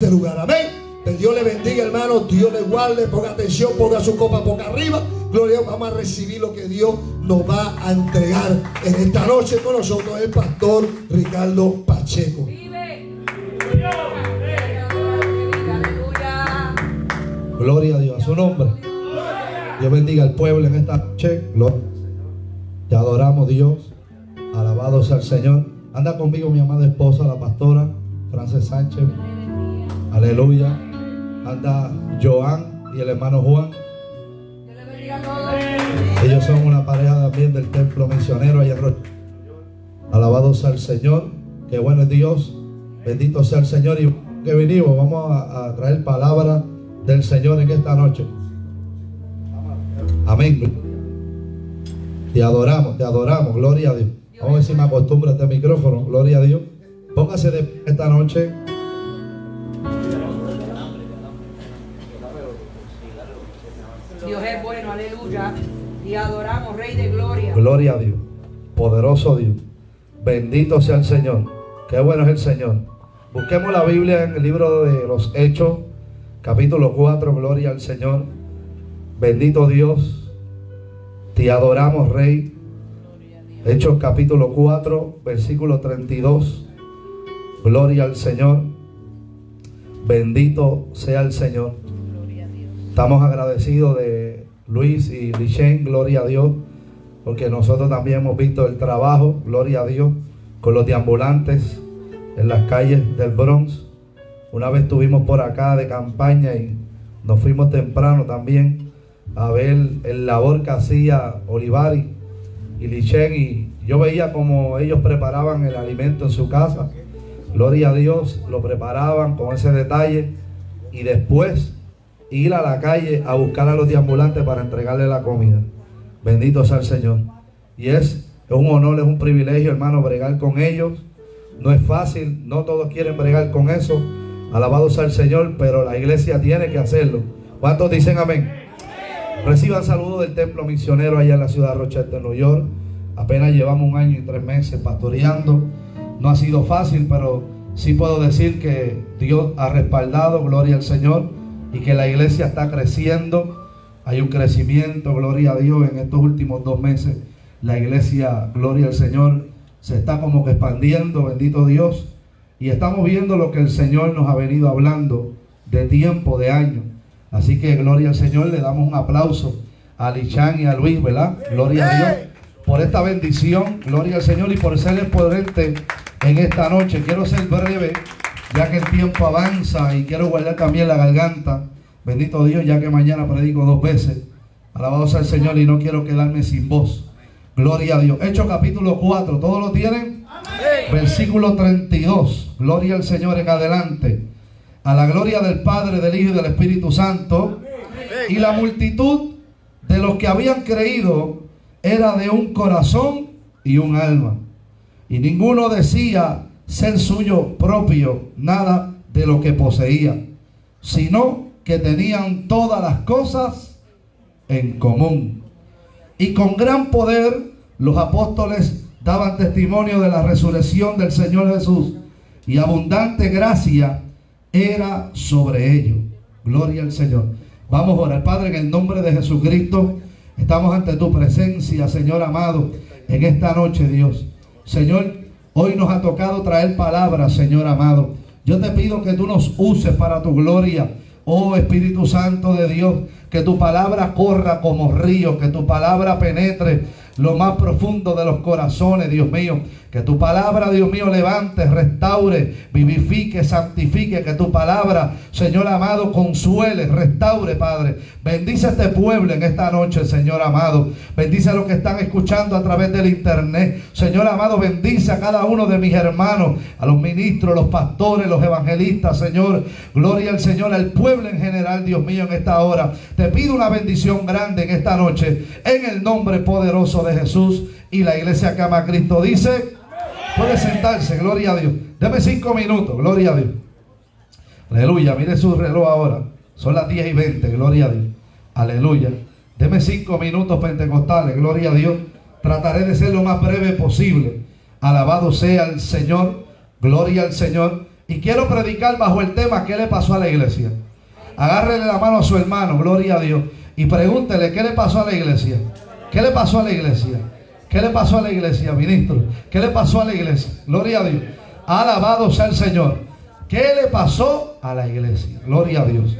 este lugar. Amén. Que Dios le bendiga, hermano. Dios le guarde. Ponga atención, ponga su copa boca arriba. Gloria, vamos a recibir lo que Dios nos va a entregar en esta noche con nosotros, el pastor Ricardo Pacheco. Gloria a Dios, a su nombre. Dios bendiga al pueblo en esta noche. Gloria. Te adoramos, Dios. Alabado sea el Señor. Anda conmigo mi amada esposa, la pastora Frances Sánchez. Aleluya. Anda Joan y el hermano Juan. Ellos son una pareja también del templo misionero allá. Alabado sea el Señor. Qué bueno es Dios. Bendito sea el Señor. Y que venimos, vamos a, traer palabra del Señor en esta noche. Amén. Te adoramos, te adoramos. Gloria a Dios. Vamos a ver si me acostumbro a este micrófono. Gloria a Dios. Póngase de esta noche. Aleluya. Adoramos, Rey de Gloria. Gloria a Dios. Poderoso Dios. Bendito sea el Señor. Qué bueno es el Señor. Busquemos la Biblia en el libro de los Hechos, capítulo 4. Gloria al Señor. Bendito Dios. Te adoramos, Rey. Hechos capítulo 4, versículo 32. Gloria al Señor. Bendito sea el Señor. Estamos agradecidos de Luis y Lichen, gloria a Dios, porque nosotros también hemos visto el trabajo, gloria a Dios, con los deambulantes en las calles del Bronx. Una vez estuvimos por acá de campaña y nos fuimos temprano también a ver el labor que hacía Olivari y Lichen y yo veía como ellos preparaban el alimento en su casa. Gloria a Dios, lo preparaban con ese detalle y después ir a la calle a buscar a los deambulantes para entregarle la comida. Bendito sea el Señor. Y es, un honor, es un privilegio, hermano, bregar con ellos. No es fácil, no todos quieren bregar con eso. Alabado sea el Señor, pero la iglesia tiene que hacerlo. ¿Cuántos dicen amén? Reciban saludos del templo misionero allá en la ciudad de Rochester, New York. Apenas llevamos un año y tres meses pastoreando. No ha sido fácil, pero sí puedo decir que Dios ha respaldado, gloria al Señor, y que la iglesia está creciendo. Hay un crecimiento, gloria a Dios, en estos últimos dos meses. La iglesia, gloria al Señor, se está como que expandiendo, bendito Dios. Y estamos viendo lo que el Señor nos ha venido hablando de tiempo, de años. Así que gloria al Señor, le damos un aplauso a Lichan y a Luis, ¿verdad? Gloria a Dios por esta bendición, gloria al Señor y por ser el poderente en esta noche. Quiero ser breve, ya que el tiempo avanza y quiero guardar también la garganta. Bendito Dios, ya que mañana predico dos veces. Alabado sea el Señor y no quiero quedarme sin voz. Gloria a Dios. Hechos capítulo 4, ¿todos lo tienen? Versículo 32. Gloria al Señor en adelante. A la gloria del Padre, del Hijo y del Espíritu Santo. Y la multitud de los que habían creído era de un corazón y un alma. Y ninguno decía ser suyo propio nada de lo que poseía, sino que tenían todas las cosas en común. Y con gran poder los apóstoles daban testimonio de la resurrección del Señor Jesús y abundante gracia era sobre ellos. Gloria al Señor. Vamos a orar, Padre, en el nombre de Jesucristo. Estamos ante tu presencia, Señor amado, en esta noche, Dios. Señor, hoy nos ha tocado traer palabras, Señor amado. Yo te pido que tú nos uses para tu gloria. Oh Espíritu Santo de Dios, que tu palabra corra como río, que tu palabra penetre lo más profundo de los corazones, Dios mío. Que tu palabra, Dios mío, levante, restaure, vivifique, santifique. Que tu palabra, Señor amado, consuele, restaure, Padre. Bendice este pueblo en esta noche, Señor amado. Bendice a los que están escuchando a través del internet. Señor amado, bendice a cada uno de mis hermanos, a los ministros, los pastores, los evangelistas, Señor. Gloria al Señor, al pueblo en general, Dios mío, en esta hora. Te pido una bendición grande en esta noche, en el nombre poderoso de Jesús. Y la iglesia que ama a Cristo dice, puede sentarse, gloria a Dios. Deme cinco minutos, gloria a Dios. Aleluya, mire su reloj ahora. Son las 10 y 20, gloria a Dios. Aleluya. Deme cinco minutos pentecostales, gloria a Dios. Trataré de ser lo más breve posible. Alabado sea el Señor, gloria al Señor. Y quiero predicar bajo el tema ¿qué le pasó a la iglesia? Agárrele la mano a su hermano, gloria a Dios, y pregúntele ¿qué le pasó a la iglesia? ¿Qué le pasó a la iglesia? ¿Qué le pasó a la iglesia, ministro? ¿Qué le pasó a la iglesia? Gloria a Dios. Alabado sea el Señor. ¿Qué le pasó a la iglesia? Gloria a Dios.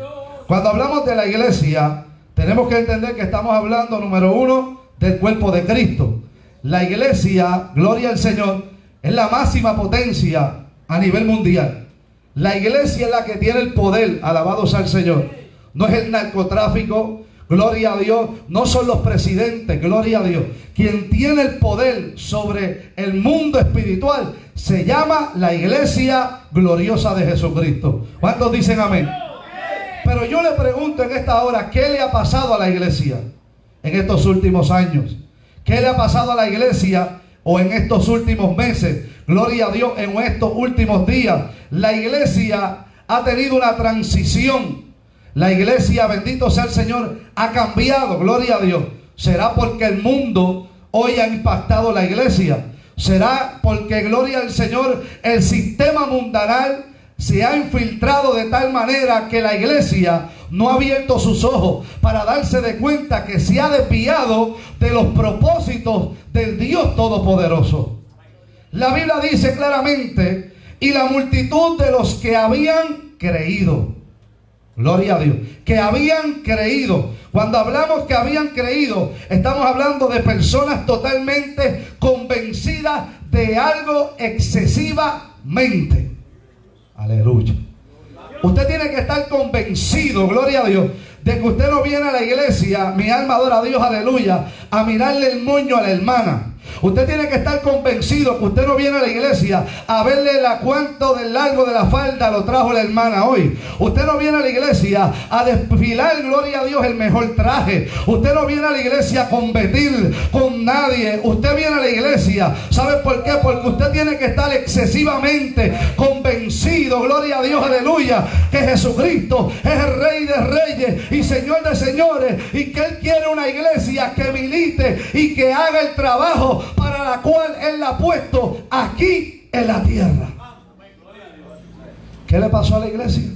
Cuando hablamos de la iglesia, tenemos que entender que estamos hablando, número uno, del cuerpo de Cristo. La iglesia, gloria al Señor, es la máxima potencia a nivel mundial. La iglesia es la que tiene el poder, alabado sea el Señor. No es el narcotráfico, gloria a Dios. No son los presidentes, gloria a Dios. Quien tiene el poder sobre el mundo espiritual se llama la iglesia gloriosa de Jesucristo. ¿Cuántos dicen amén? Pero yo le pregunto en esta hora, ¿qué le ha pasado a la iglesia en estos últimos años? ¿Qué le ha pasado a la iglesia o en estos últimos meses? Gloria a Dios, en estos últimos días. La iglesia ha tenido una transición. La iglesia, bendito sea el Señor, ha cambiado. Gloria a Dios. ¿Será porque el mundo hoy ha impactado la iglesia? ¿Será porque, gloria al Señor, el sistema mundanal se ha infiltrado de tal manera que la iglesia no ha abierto sus ojos para darse de cuenta que se ha desviado de los propósitos del Dios Todopoderoso. La Biblia dice claramente, y la multitud de los que habían creído, gloria a Dios, que habían creído. Cuando hablamos que habían creído, estamos hablando de personas totalmente convencidas de algo excesivamente. Aleluya. Usted tiene que estar convencido, gloria a Dios, de que usted no viene a la iglesia, mi alma adora a Dios, aleluya, a mirarle el moño a la hermana. Usted tiene que estar convencido que usted no viene a la iglesia a verle la cuánto del largo de la falda lo trajo la hermana hoy. Usted no viene a la iglesia a desfilar, gloria a Dios, el mejor traje. Usted no viene a la iglesia a competir con nadie. Usted viene a la iglesia, ¿sabe por qué? Porque usted tiene que estar excesivamente convencido, gloria a Dios, aleluya, que Jesucristo es el Rey de Reyes y Señor de Señores y que Él quiere una iglesia que milite y que haga el trabajo para la cual Él la ha puesto aquí en la tierra. ¿Qué le pasó a la iglesia?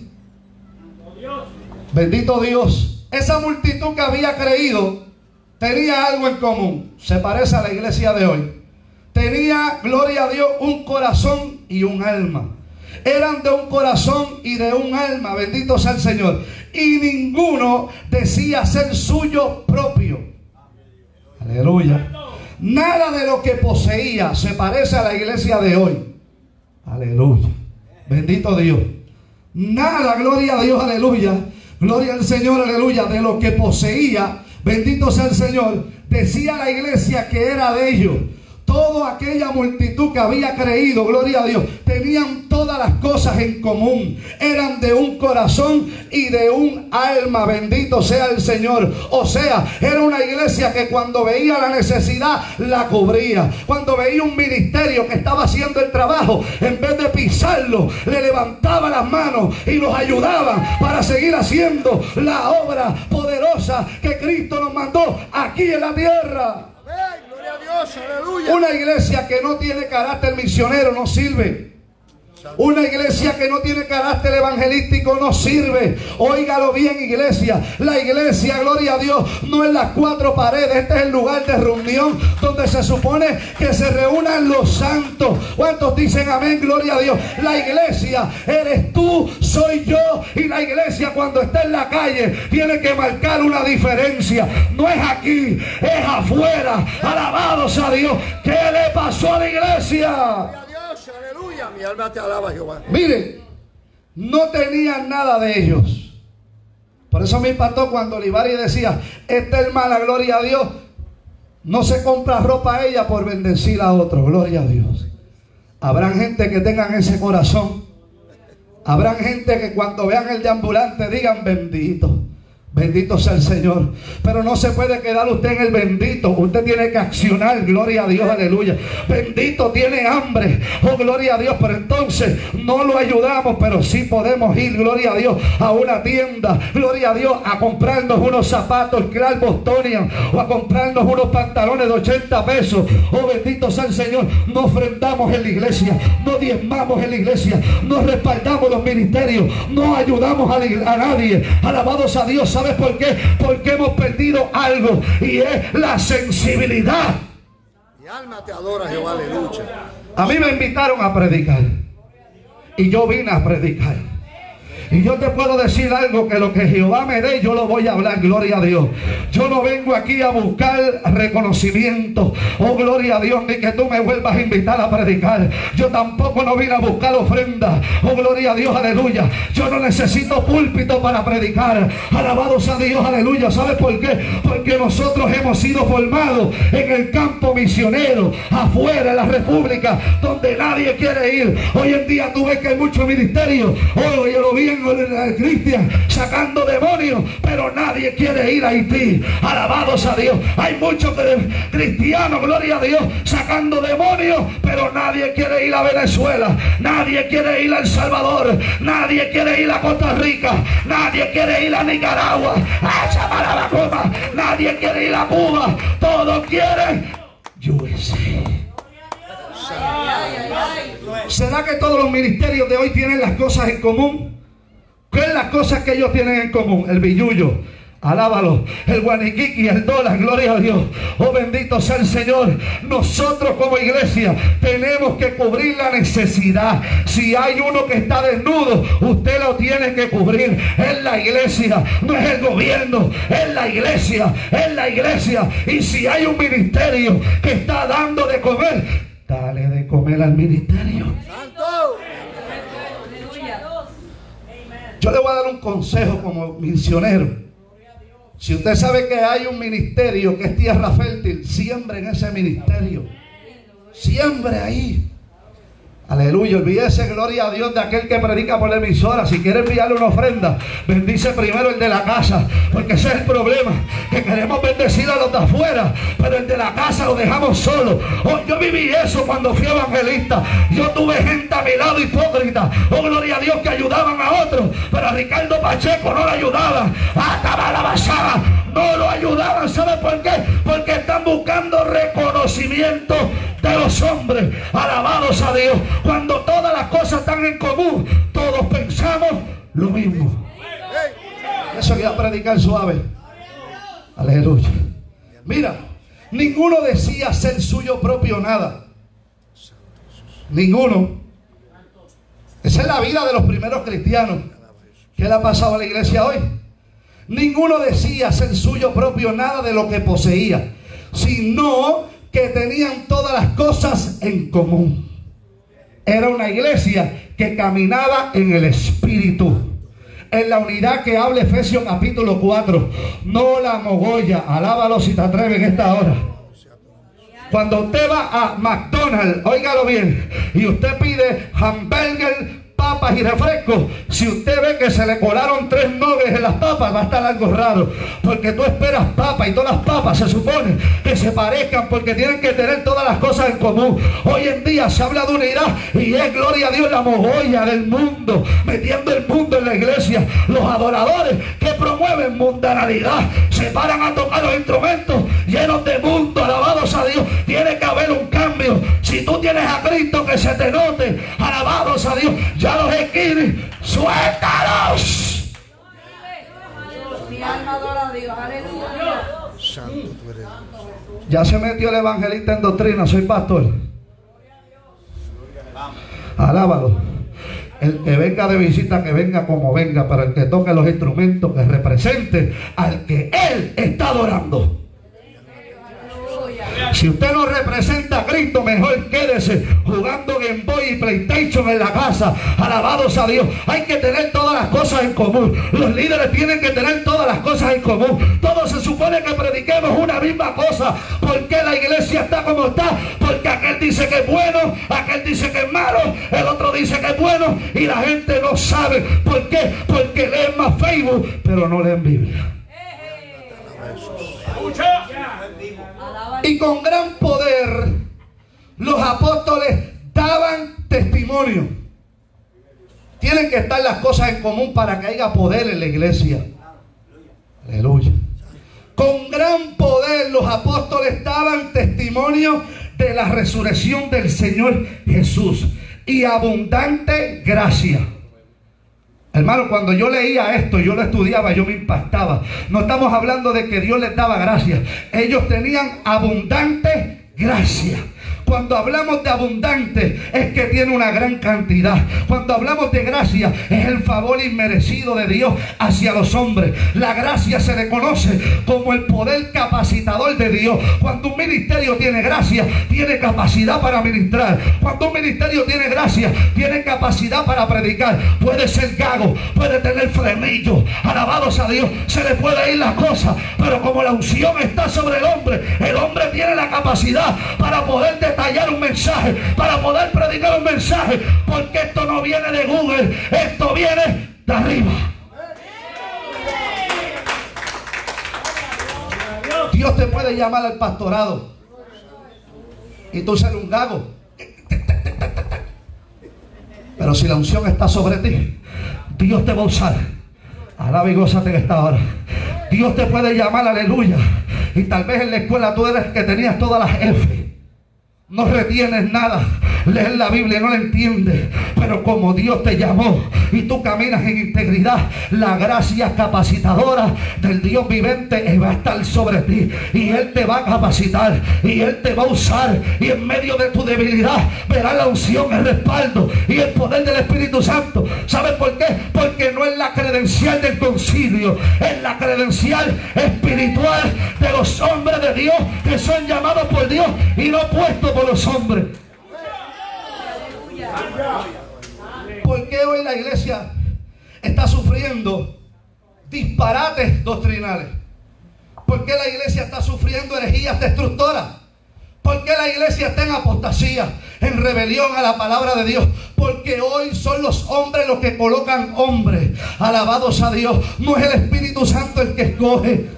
Bendito Dios. Esa multitud que había creído tenía algo en común. Se parece a la iglesia de hoy. Tenía, gloria a Dios, un corazón y un alma. Eran de un corazón y de un alma. Bendito sea el Señor. Y ninguno decía ser suyo propio. Aleluya. Nada de lo que poseía se parece a la iglesia de hoy. Aleluya. Bendito Dios. Nada, gloria a Dios, aleluya. Gloria al Señor, aleluya. De lo que poseía, bendito sea el Señor. Decía la iglesia que era de ellos. Toda aquella multitud que había creído, gloria a Dios, tenían todas las cosas en común. Eran de un corazón y de un alma. Bendito sea el Señor. O sea, era una iglesia que cuando veía la necesidad la cubría. Cuando veía un ministerio que estaba haciendo el trabajo, en vez de pisarlo, le levantaba las manos y los ayudaba para seguir haciendo la obra poderosa que Cristo nos mandó aquí en la tierra. Una iglesia que no tiene carácter misionero no sirve. Una iglesia que no tiene carácter evangelístico no sirve. Óigalo bien, iglesia. La iglesia, gloria a Dios, no es las cuatro paredes. Este es el lugar de reunión donde se supone que se reúnan los santos. ¿Cuántos dicen amén? Gloria a Dios. La iglesia eres tú, soy yo. Y la iglesia cuando está en la calle tiene que marcar una diferencia. No es aquí, es afuera. Alabados a Dios. ¿Qué le pasó a la iglesia? Mi alma te alaba. Miren, no tenían nada de ellos. Por eso me impactó cuando Olivari decía, esta hermana, gloria a Dios, no se compra ropa a ella por bendecir a otro, gloria a Dios. Habrán gente que tengan ese corazón. Habrán gente que cuando vean el deambulante digan bendito. Bendito sea el Señor. Pero no se puede quedar usted en el bendito. Usted tiene que accionar. Gloria a Dios, aleluya. Bendito tiene hambre. Oh, gloria a Dios. Pero entonces no lo ayudamos. Pero sí podemos ir, gloria a Dios, a una tienda. Gloria a Dios, a comprarnos unos zapatos Clark Bostonian. O a comprarnos unos pantalones de 80 pesos. Oh, bendito sea el Señor. No ofrendamos en la iglesia. No diezmamos en la iglesia. No respaldamos los ministerios. No ayudamos a, a nadie. Alabados a Dios ¿Sabes por qué? Porque hemos perdido algo y es la sensibilidad. Mi alma te adora, Jehová, aleluya. A mí me invitaron a predicar y yo vine a predicar. Y yo te puedo decir algo que lo que Jehová me dé, yo lo voy a hablar, gloria a Dios. Yo no vengo aquí a buscar reconocimiento, oh gloria a Dios, ni que tú me vuelvas a invitar a predicar. Yo tampoco no vine a buscar ofrenda, oh gloria a Dios, aleluya. Yo no necesito púlpito para predicar. Alabados a Dios, aleluya. ¿Sabes por qué? Porque nosotros hemos sido formados en el campo misionero, afuera, en la república, donde nadie quiere ir. Hoy en día tú ves que hay muchos ministerios. Hoy yo lo vi en Cristian sacando demonios, pero nadie quiere ir a Haití. Alabados a Dios. Hay muchos cristianos, gloria a Dios, sacando demonios, pero nadie quiere ir a Venezuela. Nadie quiere ir a El Salvador. Nadie quiere ir a Costa Rica. Nadie quiere ir a Nicaragua. A Nadie quiere ir a Cuba. Todos quieren USA. ¿Será que todos los ministerios de hoy tienen las cosas en común? ¿Qué es las cosas que ellos tienen en común? El billullo. Alábalo, el guaniquiqui, el dólar, gloria a Dios. Oh bendito sea el Señor. Nosotros como iglesia tenemos que cubrir la necesidad. Si hay uno que está desnudo, usted lo tiene que cubrir. Es la iglesia, no es el gobierno, es la iglesia, es la iglesia. Y si hay un ministerio que está dando de comer, dale de comer al ministerio. Santo. Yo le voy a dar un consejo como misionero. Si usted sabe que hay un ministerio que es tierra fértil, siembre en ese ministerio. Siembre ahí. Aleluya, olvídese, gloria a Dios, de aquel que predica por la emisora. Si quiere enviarle una ofrenda, bendice primero el de la casa, porque ese es el problema, que queremos bendecir a los de afuera, pero el de la casa lo dejamos solo. Oh, yo viví eso cuando fui evangelista. Yo tuve gente a mi lado hipócrita. Oh, gloria a Dios, que ayudaban a otros, pero a Ricardo Pacheco no le ayudaban. Hasta la basada no lo ayudaban. ¿Sabe por qué? Porque están buscando reconocimiento de los hombres. Alabados a Dios. Cuando todas las cosas están en común, todos pensamos lo mismo. Eso que a predicar suave. Aleluya. Mira, ninguno decía ser suyo propio nada. Ninguno. Esa es la vida de los primeros cristianos. ¿Qué le ha pasado a la iglesia hoy? Ninguno decía ser suyo propio nada de lo que poseía, sino que tenían todas las cosas en común. Era una iglesia que caminaba en el Espíritu. En la unidad que habla Efesios capítulo 4. No la mogolla. Alábalo si te atreves en esta hora. Cuando usted va a McDonald's, óigalo bien, y usted pide hamburger y refrescos, si usted ve que se le colaron tres nogues en las papas, va a estar algo raro. Porque tú esperas papas y todas las papas se supone que se parezcan porque tienen que tener todas las cosas en común. Hoy en día se habla de unidad y es gloria a Dios la mogolla del mundo, metiendo el mundo en la iglesia. Los adoradores que promueven mundanalidad se paran a tocar los instrumentos llenos de mundo, alabados a Dios. Tiene que haber un cambio. Si tú tienes a Cristo que se te note, alabados a Dios, ya los suéltalos. Ya se metió el evangelista en doctrina, soy pastor. Alábalo. El que venga de visita, que venga como venga, para el que toque los instrumentos, que represente al que él está adorando. Si usted no representa a Cristo, mejor quédese jugando Game Boy y PlayStation en la casa. Alabados a Dios. Hay que tener todas las cosas en común. Los líderes tienen que tener todas las cosas en común. Todos se supone que prediquemos una misma cosa. ¿Por qué la iglesia está como está? Porque aquel dice que es bueno, aquel dice que es malo, el otro dice que es bueno y la gente no sabe. ¿Por qué? Porque leen más Facebook, pero no leen Biblia. Y con gran poder los apóstoles daban testimonio. Tienen que estar las cosas en común para que haya poder en la iglesia. Aleluya. Con gran poder los apóstoles daban testimonio de la resurrección del Señor Jesús y abundante gracia. Hermano, cuando yo leía esto, yo lo estudiaba, yo me impactaba. No estamos hablando de que Dios les daba gracia. Ellos tenían abundante gracia. Cuando hablamos de abundante es que tiene una gran cantidad. Cuando hablamos de gracia es el favor inmerecido de Dios hacia los hombres. La gracia se le conoce como el poder capacitador de Dios. Cuando un ministerio tiene gracia, tiene capacidad para ministrar. Cuando un ministerio tiene gracia, tiene capacidad para predicar. Puede ser gago, puede tener frenillo. Alabados a Dios, se le puede ir la cosa. Pero como la unción está sobre el hombre, el hombre tiene la capacidad para poder detallar un mensaje, para poder predicar un mensaje, porque esto no viene de Google, esto viene de arriba. Dios te puede llamar al pastorado y tú ser un gago. Pero si la unción está sobre ti, Dios te va a usar. Alaba y gózate en esta hora. Dios te puede llamar, aleluya. Y tal vez en la escuela tú eres que tenías todas las F no retienes nada. Leer la Biblia no la entiendes. Pero como Dios te llamó y tú caminas en integridad, la gracia capacitadora del Dios vivente va a estar sobre ti. Y Él te va a capacitar. Y Él te va a usar. Y en medio de tu debilidad verás la unción, el respaldo y el poder del Espíritu Santo. ¿Sabes por qué? Porque no es la credencial del concilio. Es la credencial espiritual de los hombres de Dios que son llamados por Dios y no puestos por los hombres. ¿Por qué hoy la iglesia está sufriendo disparates doctrinales? ¿Por qué la iglesia está sufriendo herejías destructoras? ¿Por qué la iglesia está en apostasía, en rebelión a la palabra de Dios? Porque hoy son los hombres los que colocan hombres. Alabados a Dios. No es el Espíritu Santo el que escoge.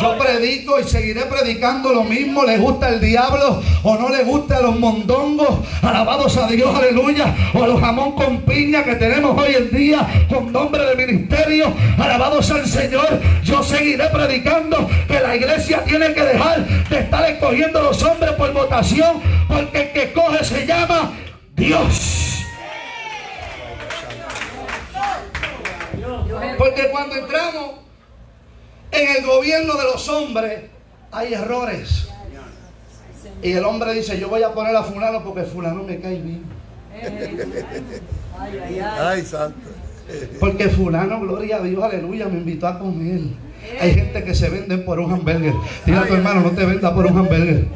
Yo predico y seguiré predicando lo mismo. ¿Le gusta el diablo o no le gusta a los mondongos? Alabados a Dios, aleluya. O a los jamón con piña que tenemos hoy en día con nombre de ministerio. Alabados al Señor. Yo seguiré predicando que la iglesia tiene que dejar de estar escogiendo los hombres por votación. Porque el que coge se llama Dios. Porque cuando entramos en el gobierno de los hombres hay errores. Y el hombre dice, yo voy a poner a fulano porque fulano me cae bien. Ay, santo. Porque fulano, gloria a Dios, aleluya, me invitó a comer. Hay gente que se vende por un hamburger. Dile a tu hermano, no te venda por un hamburger.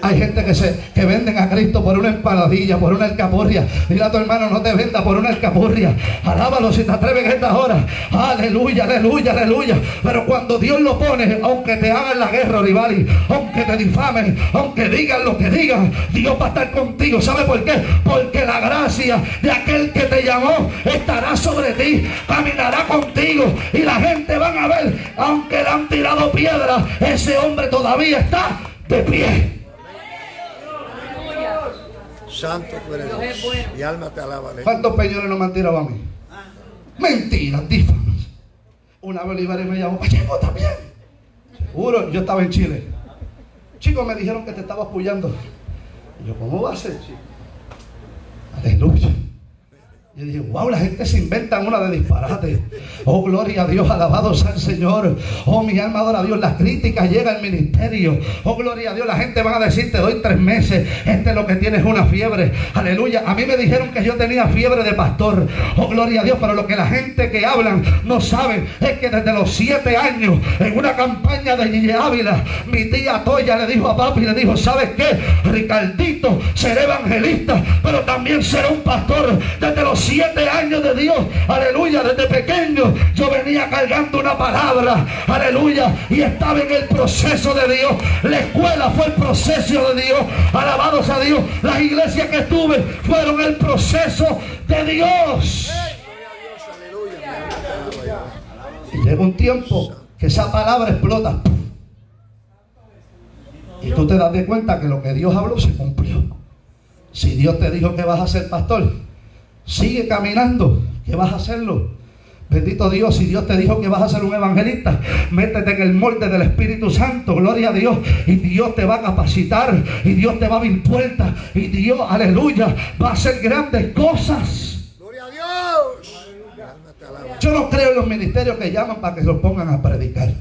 Hay gente que se que venden a Cristo por una empanadilla, por una alcaporria. Dile a tu hermano, no te venda por una alcaporria. Alábalo si te atreves en esta hora. Aleluya, aleluya, aleluya. Pero cuando Dios lo pone, aunque te hagan la guerra, rivali, aunque te difamen, aunque digan lo que digan, Dios va a estar contigo. ¿Sabe por qué? Porque la gracia de aquel que te llamó estará sobre ti, caminará contigo y la gente van a ver, aunque le han tirado piedra, ese hombre todavía está de pie. Santo tú eres Dios. Mi alma te alaba. ¿Cuántos peñones no me han tirado a mí? Mentiras, difamas. Una vez Olivares me llamó, Pacheco también. Seguro, yo estaba en Chile. Chicos, me dijeron que te estaba apoyando. Y yo, ¿cómo va a ser, chico? Aleluya. Yo dije, wow, la gente se inventa una de disparate. Oh, gloria a Dios, alabado sea el Señor. Oh, mi alma adora a Dios. Las críticas llegan al ministerio. Oh, gloria a Dios. La gente va a decir, te doy tres meses. Este es lo que tienes una fiebre. Aleluya. A mí me dijeron que yo tenía fiebre de pastor. Oh, gloria a Dios. Pero lo que la gente que hablan no saben es que desde los siete años, en una campaña de Gille Ávila, mi tía Toya le dijo a papi, le dijo, ¿sabes qué? Ricardito será evangelista, pero también será un pastor desde los siete años de Dios, aleluya, desde pequeño yo venía cargando una palabra, aleluya, y estaba en el proceso de Dios. La escuela fue el proceso de Dios, alabados a Dios. Las iglesias que estuve fueron el proceso de Dios. Y llega un tiempo que esa palabra explota. Y tú te das de cuenta que lo que Dios habló se cumplió. Si Dios te dijo que vas a ser pastor, sigue caminando, que vas a hacerlo. Bendito Dios, si Dios te dijo que vas a ser un evangelista, métete en el molde del Espíritu Santo, gloria a Dios, y Dios te va a capacitar, y Dios te va a abrir puertas, y Dios, aleluya, va a hacer grandes cosas. Gloria a Dios. Yo no creo en los ministerios que llaman para que se los pongan a predicar.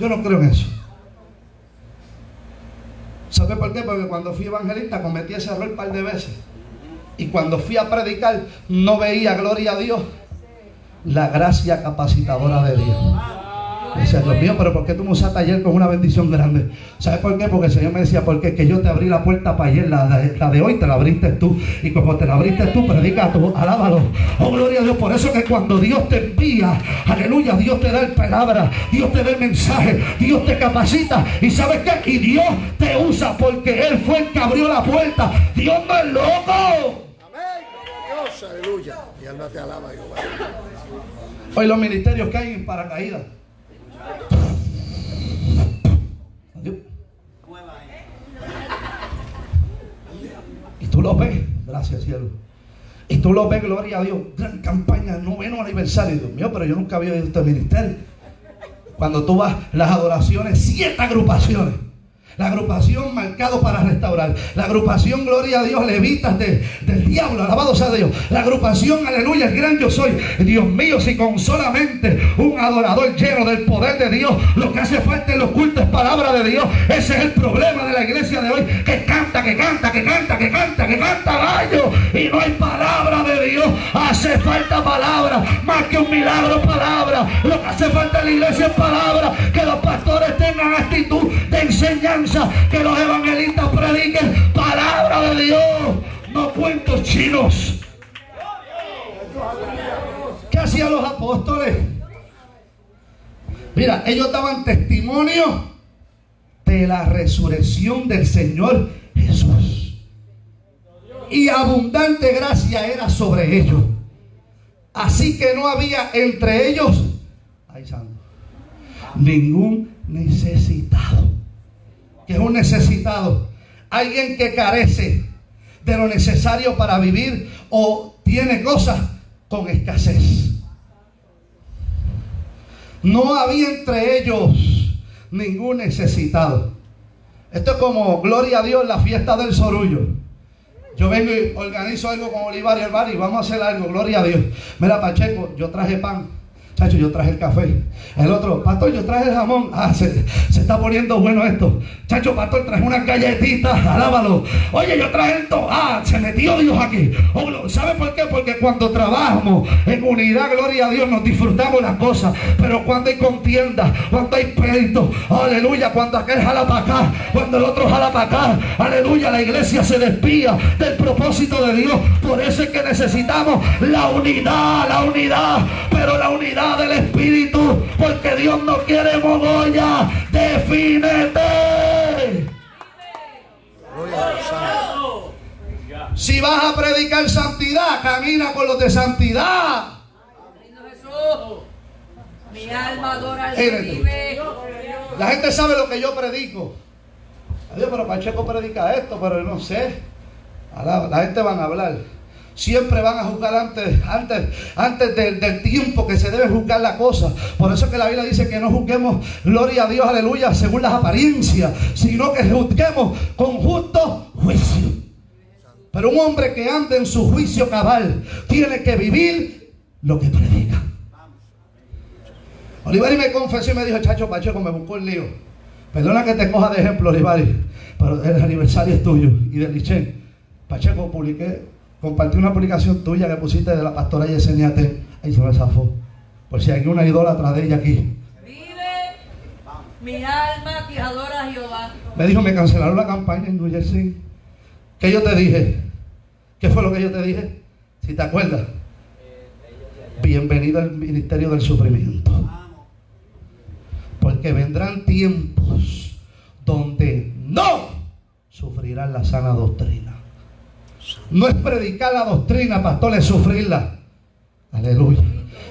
Yo no creo en eso. ¿Sabe por qué? Porque cuando fui evangelista cometí ese error un par de veces. Y cuando fui a predicar no veía, gloria a Dios, la gracia capacitadora de Dios. Decía, Dios mío, pero ¿por qué tú me usaste ayer con una bendición grande? ¿Sabes por qué? Porque el Señor me decía, porque que yo te abrí la puerta para ayer, la de hoy te la abriste tú. Y como te la abriste tú, predica tú, alábalo. Oh, gloria a Dios. Por eso que cuando Dios te envía, aleluya, Dios te da el palabra, Dios te da el mensaje, Dios te capacita. ¿Y sabes qué? Y Dios te usa porque Él fue el que abrió la puerta. Dios no es loco. Aleluya. Mi alma te alaba, Jehová. Hoy los ministerios caen en paracaídas. Y tú lo ves, gracias cielo. Y tú lo ves, gloria a Dios, gran campaña, noveno aniversario. Dios mío, pero yo nunca había visto este ministerio. Cuando tú vas, las adoraciones, siete agrupaciones. La agrupación marcado para restaurar. La agrupación, gloria a Dios, levitas de- del diablo, alabado sea Dios. La agrupación, aleluya, el gran yo soy. Dios mío, si con solamente un adorador lleno del poder de Dios, lo que hace falta en los cultos es palabra de Dios. Ese es el problema de la iglesia de hoy. Que canta, que canta, que canta, que canta, que canta gallo. Y no hay palabra de Dios. Hace falta palabra. Más que un milagro, palabra. Lo que hace falta en la iglesia es palabra. Que los pastores tengan actitud de enseñanza. Que los evangelistas prediquen palabra de Dios. No cuentos chinos. ¿Qué hacían los apóstoles? Mira, ellos daban testimonio de la resurrección del Señor Jesús. Y abundante gracia era sobre ellos. Así que no había entre ellos ningún necesitado. Que es un necesitado. Alguien que carece de lo necesario para vivir o tiene cosas con escasez. No había entre ellos ningún necesitado. Esto es como, gloria a Dios, la fiesta del sorullo. Yo vengo y organizo algo con Olivar y y vamos a hacer algo, gloria a Dios. Mira, Pacheco, yo traje pan. Chacho, yo traje el café. El otro, pastor, yo traje el jamón. Ah, se, está poniendo bueno esto. Chacho, pastor, traje unas galletitas. Alábalo. Oye, yo traje esto. Ah, se metió Dios aquí. Oh, ¿Sabe por qué? Porque cuando trabajamos en unidad, gloria a Dios, nos disfrutamos las cosas. Pero cuando hay contienda, cuando hay pleito, aleluya, cuando aquel jala para acá, cuando el otro jala para acá, aleluya, la iglesia se despía del propósito de Dios. Por eso es que necesitamos la unidad, la unidad, pero la unidad del Espíritu, porque Dios no quiere mogolla. Defínete. Si vas a predicar santidad, camina con los de santidad. Mi alma adora. La gente sabe lo que yo predico. Adiós, pero Pacheco predica esto, pero no sé. La gente van a hablar. Siempre van a juzgar antes, antes, antes del, del tiempo que se debe juzgar la cosa. Por eso es que la Biblia dice que no juzguemos, gloria a Dios, aleluya, según las apariencias, sino que juzguemos con justo juicio. Pero un hombre que anda en su juicio cabal tiene que vivir lo que predica. Olivari me confesó y me dijo, chacho Pacheco, me buscó el lío. Perdona que te coja de ejemplo, Olivari, pero el aniversario es tuyo y de Lichen. Pacheco, publiqué, compartí una publicación tuya que pusiste de la pastora Yesenia Ten. Ahí se me zafó. Por si hay una idólatra de ella aquí. Vive mi alma que adora a Jehová. Me dijo, me cancelaron la campaña en New Jersey. ¿Qué yo te dije? ¿Qué fue lo que yo te dije? Si te acuerdas. Bienvenido al ministerio del sufrimiento. Porque vendrán tiempos donde no sufrirán la sana doctrina. No es predicar la doctrina, pastor, es sufrirla. Aleluya.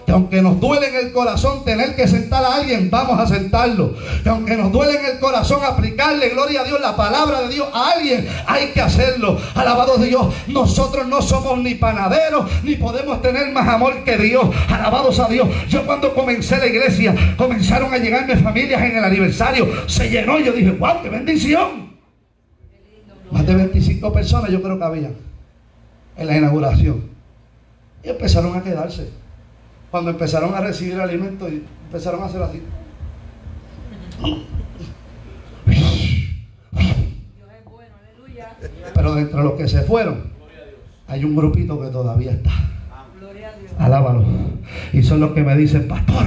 Que aunque nos duele en el corazón tener que sentar a alguien, vamos a sentarlo. Que aunque nos duele en el corazón aplicarle, gloria a Dios, la palabra de Dios a alguien, hay que hacerlo. Alabado Dios, nosotros no somos ni panaderos, ni podemos tener más amor que Dios. Alabados a Dios. Yo cuando comencé la iglesia, comenzaron a llegarme familias en el aniversario. Se llenó y yo dije, wow, qué bendición. Más de 25 personas yo creo que había en la inauguración. Y empezaron a quedarse. Cuando empezaron a recibir alimentos, empezaron a hacer así. Pero dentro de los que se fueron, hay un grupito que todavía está. Alábalo. Y son los que me dicen, pastor,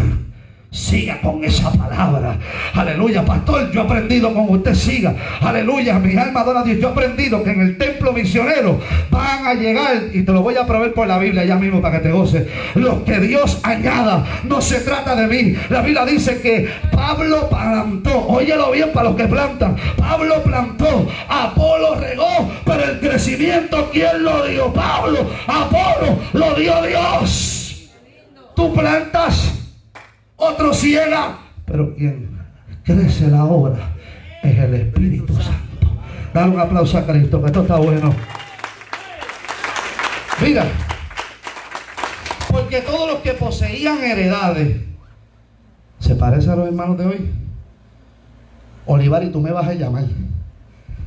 Siga con esa palabra. Aleluya, pastor. Yo he aprendido con usted siga. Aleluya, mi alma adora a Dios. Yo he aprendido que en el templo misionero van a llegar, y te lo voy a proveer por la Biblia ya mismo para que te goce. Los que Dios añada. No se trata de mí. La Biblia dice que Pablo plantó. Óyelo bien para los que plantan. Pablo plantó. Apolo regó. Pero el crecimiento, ¿quién lo dio? Pablo. Apolo lo dio Dios. Tú plantas otro ciega, pero quien crece la obra es el Espíritu Santo. Dale un aplauso a Cristo, que esto está bueno. Mira, porque todos los que poseían heredades se parecen a los hermanos de hoy. Olivar, y tú me vas a llamar.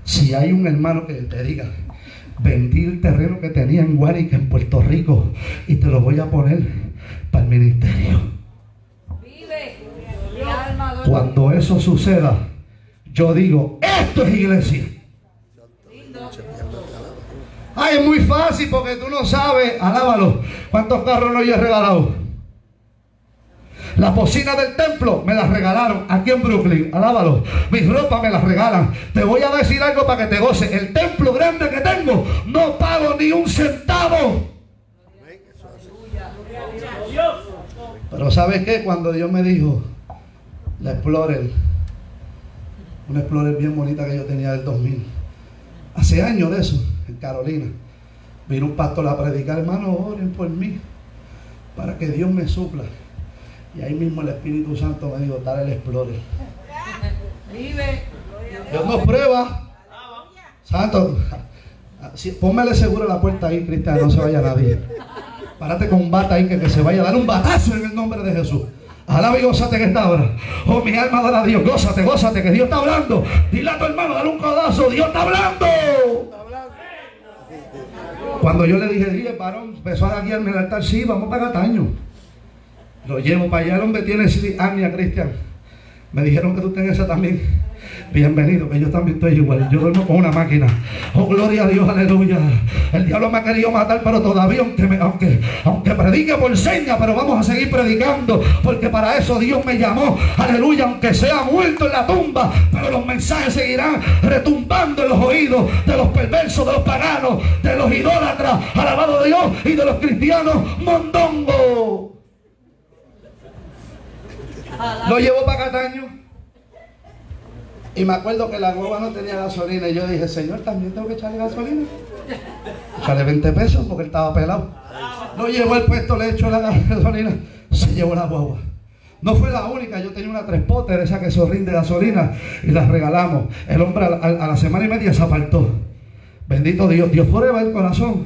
Si hay un hermano que te diga, vendí el terreno que tenía en Guarica, en Puerto Rico, y te lo voy a poner para el ministerio. Cuando eso suceda, yo digo, esto es iglesia. Ay, es muy fácil porque tú no sabes, alábalo, cuántos carros no yo he regalado. Las bocinas del templo me las regalaron aquí en Brooklyn. Alábalo. Mis ropas me las regalan. Te voy a decir algo para que te goce. El templo grande que tengo, no pago ni un centavo. Pero ¿sabes qué? Cuando Dios me dijo, la Explorer, una Explorer bien bonita que yo tenía del 2000. Hace años de eso, en Carolina, vino un pastor a predicar, hermano, oren por mí, para que Dios me supla. Y ahí mismo el Espíritu Santo me dijo, dale el Explorer. Dios nos prueba. Santo, póngale seguro la puerta ahí, Cristian, no se vaya nadie. Párate con un bata ahí que, que se vaya a dar un batazo en el nombre de Jesús. Alaba y gózate en esta hora. Oh, mi alma adora a Dios. Gózate, gózate, que Dios está hablando. Dile a tu hermano, dale un codazo. Dios está hablando. Cuando yo le dije, dile, varón, empezó a guiarme el altar. Sí, vamos para Cataño. Lo llevo para allá. El hombre tiene Ania Cristian. Me dijeron que tú tengas esa también. Bienvenido, que yo también estoy igual. Yo duermo con una máquina. Oh, gloria a Dios, aleluya. El diablo me ha querido matar, pero todavía, aunque, aunque, aunque predique por seña, pero vamos a seguir predicando, porque para eso Dios me llamó. Aleluya, aunque sea muerto en la tumba, pero los mensajes seguirán retumbando en los oídos de los perversos, de los paganos, de los idólatras, alabado Dios, y de los cristianos mondongo. Lo llevo para Cataño. Y me acuerdo que la guagua no tenía gasolina y yo dije, Señor, también tengo que echarle gasolina. Echarle 20 pesos porque él estaba pelado. No llevó el puesto, le echó la gasolina, se llevó la guagua. No fue la única, yo tenía una tres potter, esa que se rinde gasolina, y la regalamos. El hombre a, la semana y media se apartó. Bendito Dios, Dios prueba el corazón.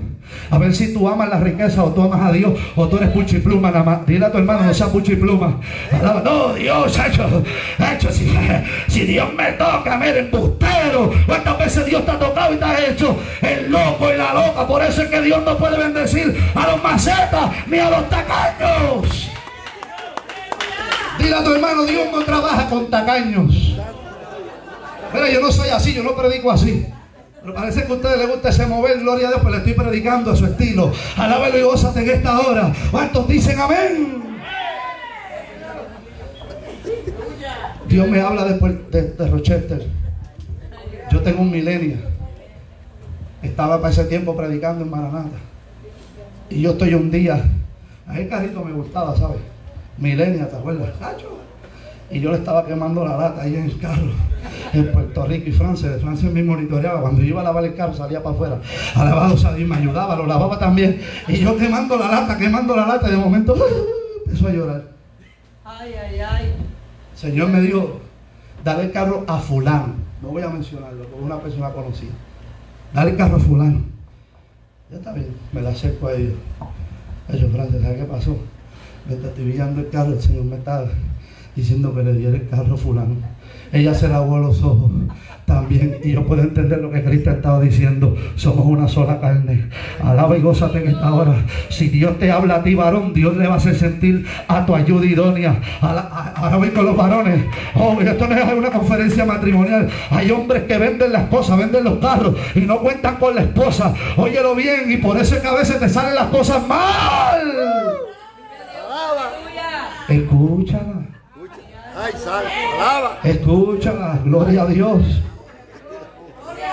A ver si tú amas la riqueza o tú amas a Dios o tú eres pucho y pluma nada más. Dile a tu hermano, no sea pucho y pluma. No, Dios, hecho, hecho, si, si Dios me toca, mire, embustero. ¿Cuántas veces Dios te ha tocado y te ha hecho el loco y la loca? Por eso es que Dios no puede bendecir a los macetas ni a los tacaños. Dile a tu hermano, Dios no trabaja con tacaños. Mira, yo no soy así, yo no predico así. Parece que a ustedes les gusta ese mover, gloria a Dios, pues le estoy predicando a su estilo. Alábelo y gózate en esta hora. ¿Cuántos dicen amén? Dios me habla después de, Rochester. Yo tengo un milenio. Estaba para ese tiempo predicando en Maranata. Y yo estoy un día. A el carrito me gustaba, ¿sabes? Milenia, ¿te acuerdas? Y yo le estaba quemando la lata ahí en el carro en Puerto Rico y Francia. De Francia me monitoreaba. Cuando yo iba a lavar el carro salía para afuera. Alabado sea Dios, me ayudaba, lo lavaba también. Y yo quemando la lata, quemando la lata. Y de momento, empezó a llorar. Ay, ay, ay. El Señor me dijo, dale el carro a fulano. No voy a mencionarlo, porque una persona conocida. Dale el carro a fulano. Ya está bien, me la acerco a ellos. Ellos, Francis, ¿sabes qué pasó? Mientras estoy el carro, el Señor me está diciendo que le diera el carro a fulano. Ella se lavó los ojos también. Y yo puedo entender lo que Cristo estaba diciendo. Somos una sola carne. Alaba y gózate en esta hora. Si Dios te habla a ti, varón, Dios le va a hacer sentir a tu ayuda idónea. Ahora voy con los varones. Oh, esto no es una conferencia matrimonial. Hay hombres que venden las cosas, venden los carros y no cuentan con la esposa. Óyelo bien y por eso es que a veces te salen las cosas mal. Escúchala. Escúchala, gloria a Dios.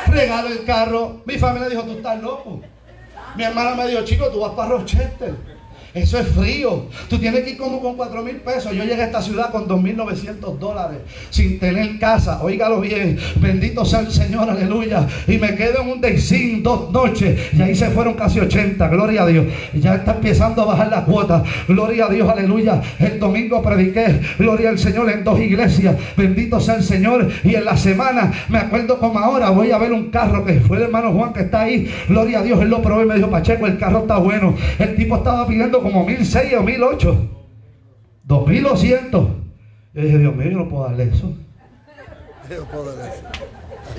Regalo el carro. Mi familia dijo, tú estás loco. Mi hermana me dijo, chico, tú vas para Rochester. Eso es frío. Tú tienes que ir como con 4 mil pesos. Yo llegué a esta ciudad con 2.900 dólares sin tener casa. Óigalo bien. Bendito sea el Señor, aleluya. Y me quedo en un sin dos noches. Y ahí se fueron casi 80. Gloria a Dios. Ya está empezando a bajar la cuota. Gloria a Dios, aleluya. El domingo prediqué. Gloria al Señor en dos iglesias. Bendito sea el Señor. Y en la semana, me acuerdo como ahora, voy a ver un carro que fue el hermano Juan que está ahí. Gloria a Dios. Él lo probó y me dijo, Pacheco, el carro está bueno. El tipo estaba pidiendo como 1006 o 1008. 2200. Yo dije, Dios mío, yo no puedo darle eso.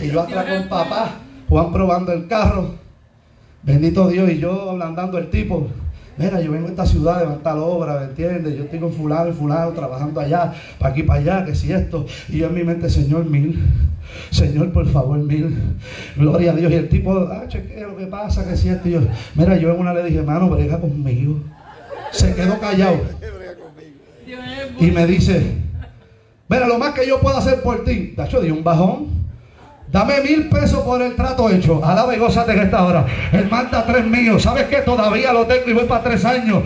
Y yo atrás con papá, Juan probando el carro. Bendito Dios, y yo ablandando el tipo. Mira, yo vengo a esta ciudad a levantar obra, ¿me entiendes? Yo estoy con fulano y fulano trabajando allá, para aquí, para allá, que si esto. Y yo en mi mente, Señor, mil. Señor, por favor, mil. Gloria a Dios. Y el tipo, ah, chequea lo que pasa, que si esto. Y yo, mira, yo en una le dije, hermano, brega conmigo se quedó callado. Y me dice, mira, lo más que yo puedo hacer por ti, hecho, di un bajón. Dame mil pesos por el trato hecho. Alaba y gózate en esta hora. El manda tres míos. ¿Sabes qué? Todavía lo tengo y voy para tres años.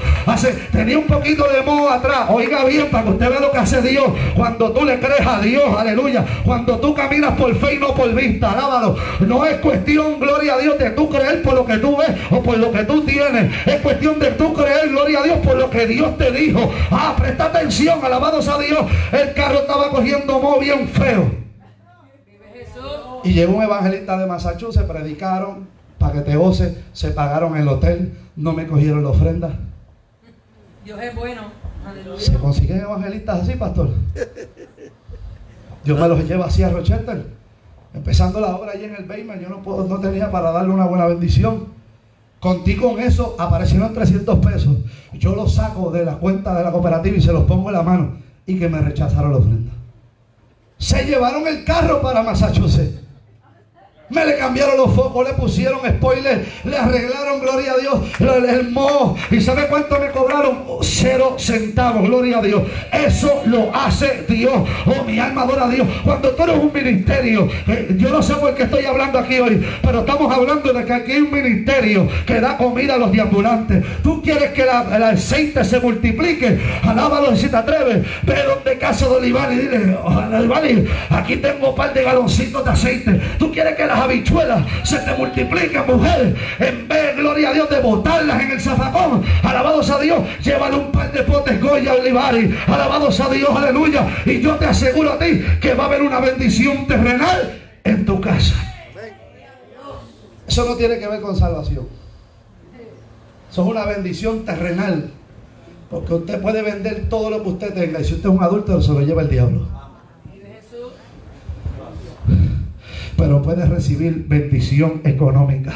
Tenía un poquito de moho atrás. Oiga bien para que usted vea lo que hace Dios. Cuando tú le crees a Dios, aleluya. Cuando tú caminas por fe y no por vista. Alábalo. No es cuestión, gloria a Dios, de tú creer por lo que tú ves o por lo que tú tienes. Es cuestión de tú creer, gloria a Dios, por lo que Dios te dijo. Ah, presta atención, alabados a Dios. El carro estaba cogiendo moho bien feo. Y llegó un evangelista de Massachusetts, predicaron para que te goce, se pagaron el hotel, no me cogieron la ofrenda. Dios es bueno. ¿Se consiguen evangelistas así, pastor? Dios me los lleva así a Rochester. Empezando la obra allí en el Bayman, yo no, puedo, no tenía para darle una buena bendición. Contigo con eso aparecieron 300 pesos. Yo los saco de la cuenta de la cooperativa y se los pongo en la mano. Y que me rechazaron la ofrenda. Se llevaron el carro para Massachusetts. Me le cambiaron los focos, le pusieron spoiler, le arreglaron, gloria a Dios, el, moho. ¿Y sabe cuánto me cobraron? Cero centavos, gloria a Dios. Eso lo hace Dios. Oh, mi alma adora a Dios. Cuando tú eres un ministerio, eh, yo no sé por qué estoy hablando aquí hoy, pero estamos hablando de que aquí hay un ministerio que da comida a los deambulantes. Tú quieres que el aceite se multiplique. Alábalo si te atreves. Ve donde casa de Olivar y dile, aquí tengo un par de galoncitos de aceite. Tú quieres que la habichuelas se te multiplican, mujer. En vez, gloria a Dios, de botarlas en el zafacón, alabados a Dios, llévale un par de potes Goya Olivari, alabados a Dios, aleluya. Y yo te aseguro a ti que va a haber una bendición terrenal en tu casa. Eso no tiene que ver con salvación. Eso es una bendición terrenal. Porque usted puede vender todo lo que usted tenga. Y si usted es un adulto, se lo lleva el diablo. Pero puedes recibir bendición económica.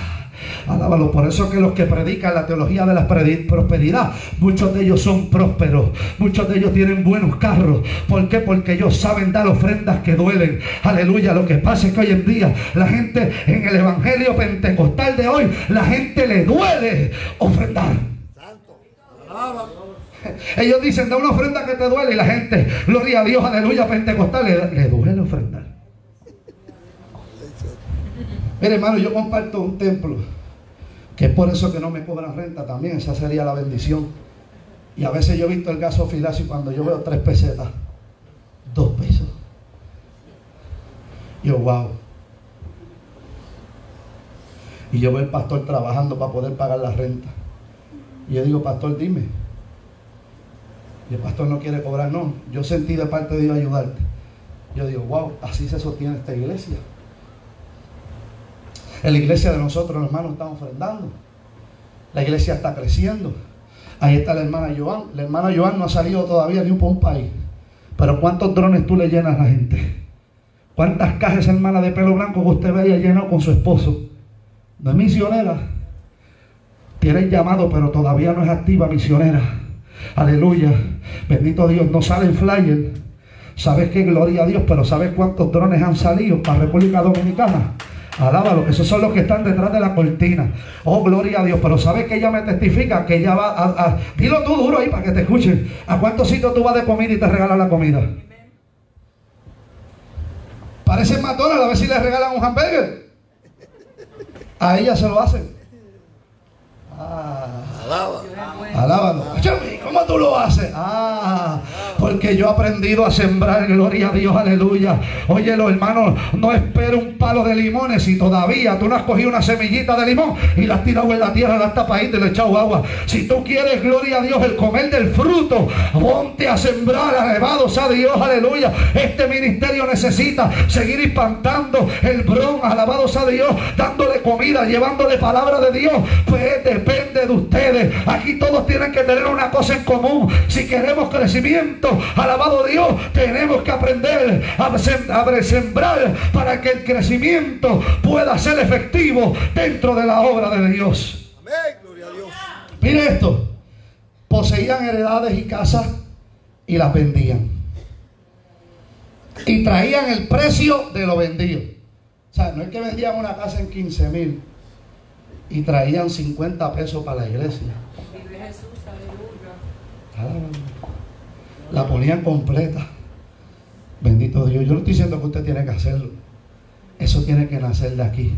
Alábalo. Por eso que los que predican la teología de la prosperidad, muchos de ellos son prósperos. Muchos de ellos tienen buenos carros. ¿Por qué? Porque ellos saben dar ofrendas que duelen. Aleluya. Lo que pasa es que hoy en día la gente en el evangelio pentecostal de hoy, la gente le duele ofrendar. Ellos dicen, da una ofrenda que te duele y la gente, gloria a Dios, aleluya, pentecostal, le, le duele ofrendar. Mire, hermano, yo comparto un templo, que es por eso que no me cobran renta también, esa sería la bendición. Y a veces yo he visto el gasofilacio y cuando yo veo tres pesetas, dos pesos. Yo, wow. Y yo veo el pastor trabajando para poder pagar la renta. Y yo digo, pastor, dime, Y el pastor no quiere cobrar, no. Yo sentí de parte de Dios ayudarte. Yo digo, wow, así se sostiene esta iglesia. La iglesia de nosotros, hermanos, estamos ofrendando. La iglesia está creciendo. Ahí está la hermana Joan. La hermana Joan no ha salido todavía ni por un país. Pero ¿cuántos drones tú le llenas a la gente? ¿Cuántas cajas, hermana, de pelo blanco que usted veía lleno con su esposo? No es misionera. Tiene el llamado, pero todavía no es activa misionera. Aleluya. Bendito Dios. No sale en flyer. ¿Sabes qué? Gloria a Dios. Pero ¿sabes cuántos drones han salido para República Dominicana? Alábalo, esos son los que están detrás de la cortina. Oh, gloria a Dios. Pero ¿sabes que ella me testifica? Que ella va a, Dilo tú duro ahí para que te escuchen. ¿A cuántos sitios tú vas de comida y te regalan la comida? Parece McDonald's a ver si le regalan un hamburger. A ella se lo hacen. Ah. Alábalo. ¿Cómo tú lo haces? Ah, porque yo he aprendido a sembrar, gloria a Dios, aleluya. Oye, los hermanos, no espero un palo de limones si todavía tú no has cogido una semillita de limón y la has tirado en la tierra, la has tapadito y le has echado agua. Si tú quieres, gloria a Dios, el comer del fruto, ponte a sembrar, alabados a Dios, aleluya. Este ministerio necesita seguir espantando el bron, alabados a Dios, dándole comida, llevándole palabra de Dios. Pues depende de ustedes. Aquí todos tienen que tener una cosa en común. Si queremos crecimiento, alabado Dios, tenemos que aprender a sembrar para que el crecimiento pueda ser efectivo dentro de la obra de Dios. Amén, gloria a Dios. Mire esto. Poseían heredades y casas y las vendían. Y traían el precio de lo vendido. O sea, no es que vendían una casa en 15 mil y traían 50 pesos para la iglesia. La ponían completa. Bendito Dios. Yo no estoy diciendo que usted tiene que hacerlo. Eso tiene que nacer de aquí.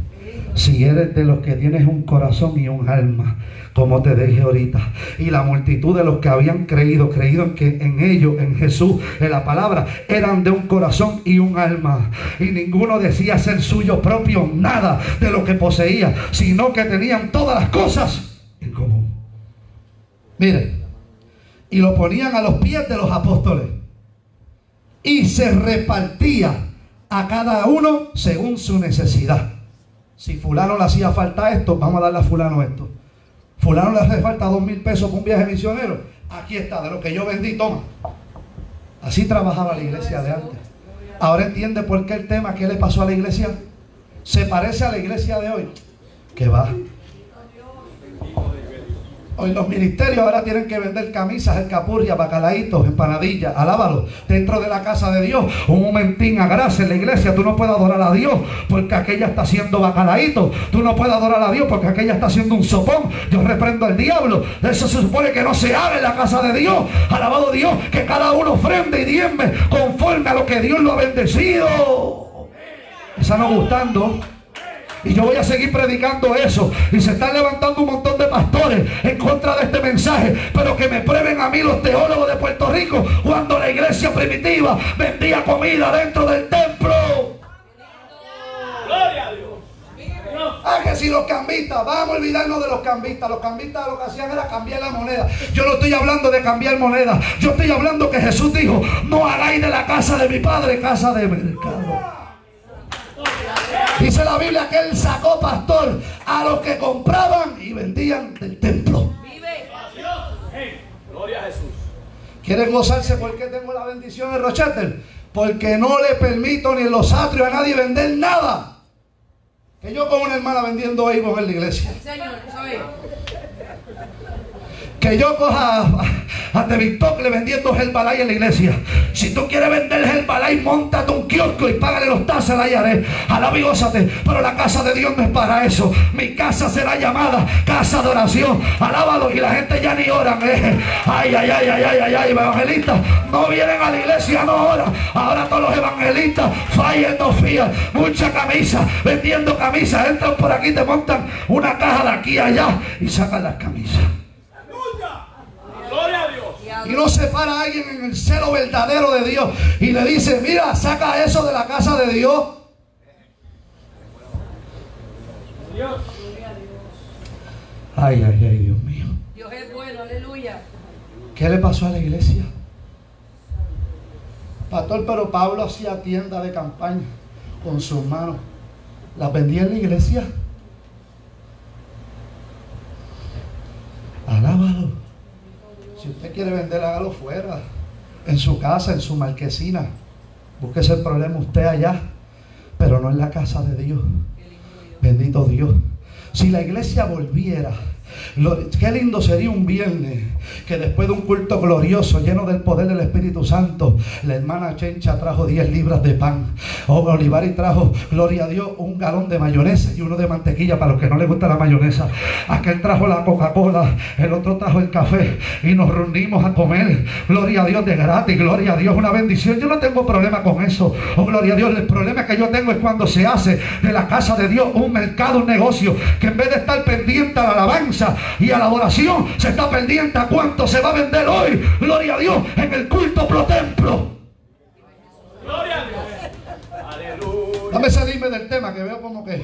Si eres de los que tienes un corazón y un alma, como te dije ahorita, y la multitud de los que habían creído, creído en que en ellos, en Jesús, en la palabra, eran de un corazón y un alma. Y ninguno decía ser suyo propio nada de lo que poseía, sino que tenían todas las cosas en común. Mire, y lo ponían a los pies de los apóstoles. Y se repartía a cada uno según su necesidad. Si fulano le hacía falta esto, vamos a darle a fulano esto. Fulano le hace falta dos mil pesos para un viaje misionero. Aquí está, de lo que yo vendí, toma. Así trabajaba la iglesia de antes. Ahora entiende por qué el tema que le pasó a la iglesia se parece a la iglesia de hoy. Que va. Hoy los ministerios ahora tienen que vender camisas, escapurrias, bacalaitos, empanadillas, alábalo, dentro de la casa de Dios. Un momentín a gracia en la iglesia, tú no puedes adorar a Dios porque aquella está haciendo bacalaíto. Tú no puedes adorar a Dios porque aquella está haciendo un sopón. Yo reprendo al diablo. Eso se supone que no se haga en la casa de Dios. Alabado Dios, que cada uno ofrende y diezme conforme a lo que Dios lo ha bendecido. Está no gustando. Y yo voy a seguir predicando eso. Y se están levantando un montón de pastores en contra de este mensaje. Pero que me prueben a mí los teólogos de Puerto Rico cuando la iglesia primitiva vendía comida dentro del templo. Gloria a Dios. Ah, que si los cambistas, vamos a olvidarnos de los cambistas. Los cambistas lo que hacían era cambiar la moneda. Yo no estoy hablando de cambiar moneda. Yo estoy hablando que Jesús dijo, no hagáis de la casa de mi padre casa de mercado. Dice la Biblia que él sacó pastor a los que compraban y vendían del templo. Gloria a Jesús. ¿Quieren gozarse porque tengo la bendición de Rochester? Porque no le permito ni en los atrios a nadie vender nada. Que yo como una hermana vendiendo ahí en la iglesia. Señor, que yo coja a, a le vendiendo Herbalife en la iglesia. Si tú quieres vender Herbalife, montate un kiosco y págale los tazos la haré. Alaba y gózate. Pero la casa de Dios no es para eso. Mi casa será llamada casa de oración. Alábalo y la gente ya ni ora. Eh. Ay, ay, ay, ay, ay, ay, ay, evangelistas no vienen a la iglesia, no oran. Ahora todos los evangelistas fallen, no fían. Mucha camisa, vendiendo camisas. Entran por aquí, te montan una caja de aquí allá y sacan las camisas. Y no se para alguien en el celo verdadero de Dios y le dice, mira, saca eso de la casa de Dios. Ay, ay, ay, Dios mío. Dios es bueno, aleluya. ¿Qué le pasó a la iglesia? Pastor, pero Pablo hacía tienda de campaña con sus manos. ¿Las vendía en la iglesia? Alábalo. Si usted quiere vender, hágalo fuera. En su casa, en su marquesina. Búsquese el problema usted allá. Pero no en la casa de Dios. Bendito Dios. Si la iglesia volviera qué lindo sería un viernes que después de un culto glorioso lleno del poder del Espíritu Santo, la hermana Chencha trajo 10 libras de pan. Oh, Olivari trajo, gloria a Dios, un galón de mayonesa y uno de mantequilla para los que no les gusta la mayonesa. Aquel trajo la Coca-Cola, el otro trajo el café y nos reunimos a comer. Gloria a Dios de gratis, gloria a Dios, una bendición. Yo no tengo problema con eso. Oh, gloria a Dios, el problema que yo tengo es cuando se hace de la casa de Dios un mercado, un negocio, que en vez de estar pendiente a la alabanza, y a la adoración se está pendiente a cuánto se va a vender hoy. Gloria a Dios en el culto pro templo. Gloria a Dios. Dame salirme del tema que veo como que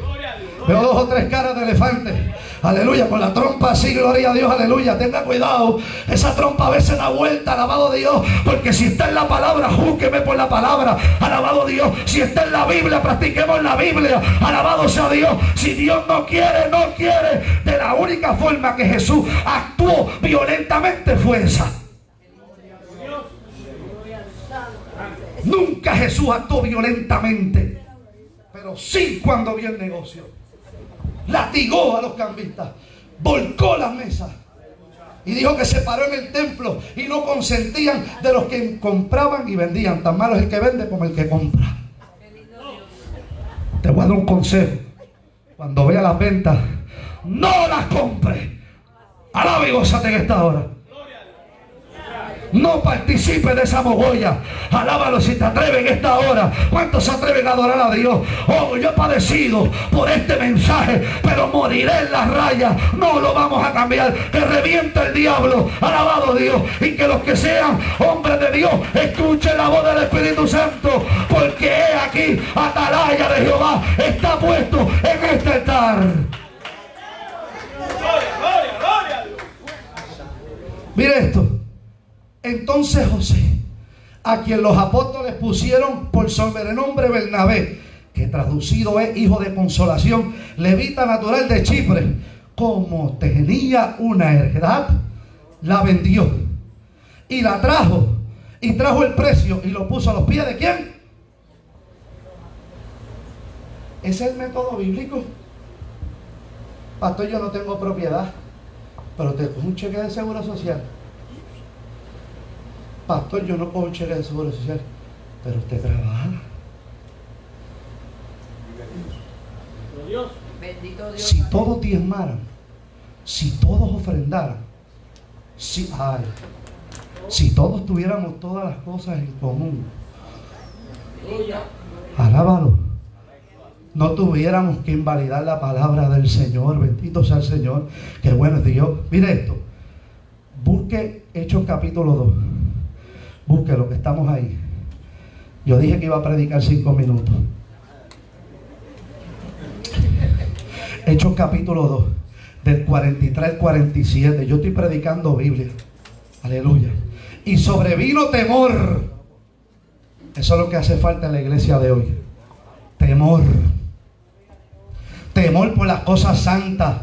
veo dos o tres caras de elefante. Aleluya, con la trompa así, gloria a Dios, aleluya. Tenga cuidado. Esa trompa a veces da vuelta, alabado Dios. Porque si está en la palabra, júqueme por la palabra. Alabado Dios. Si está en la Biblia, practiquemos la Biblia. Alabado sea Dios. Si Dios no quiere, no quiere. De la única forma que Jesús actuó violentamente fue esa. Nunca Jesús actuó violentamente pero sí cuando vio el negocio. Latigó a los cambistas, volcó las mesas. Y dijo que se paró en el templo y no consentían de los que compraban y vendían. Tan malo es el que vende como el que compra. Te voy a dar un consejo. Cuando vea las ventas, no las compre. Alaba y gozate en esta hora. No participe de esa mogolla. Alábalo si te atreven esta hora. ¿Cuántos se atreven a adorar a Dios? Oh, yo he padecido por este mensaje, pero moriré en la raya. No lo vamos a cambiar. Que reviente el diablo. Alabado Dios. Y que los que sean hombres de Dios escuchen la voz del Espíritu Santo. Porque he aquí, atalaya de Jehová está puesto en este altar. Mire esto. Entonces José, a quien los apóstoles pusieron por sobrenombre Bernabé, que traducido es hijo de consolación, levita natural de Chipre, como tenía una heredad, la vendió y la trajo y trajo el precio y lo puso a los pies de quién? Es el método bíblico. Pastor, yo no tengo propiedad, pero tengo un cheque de seguro social. Pastor, yo no puedo cheque de seguro social, pero usted trabaja. Bendito Dios. Si todos diezmaran, si todos ofrendaran, si, ay, si todos tuviéramos todas las cosas en común, alábalo. No tuviéramos que invalidar la palabra del Señor. Bendito sea el Señor. Qué bueno es Dios. Mire esto. Busque Hechos capítulo 2. Busque lo que estamos ahí. Yo dije que iba a predicar cinco minutos. Hechos capítulo 2, del 43 al 47. Yo estoy predicando Biblia. Aleluya. Y sobrevino temor. Eso es lo que hace falta en la iglesia de hoy. Temor. Temor por las cosas santas.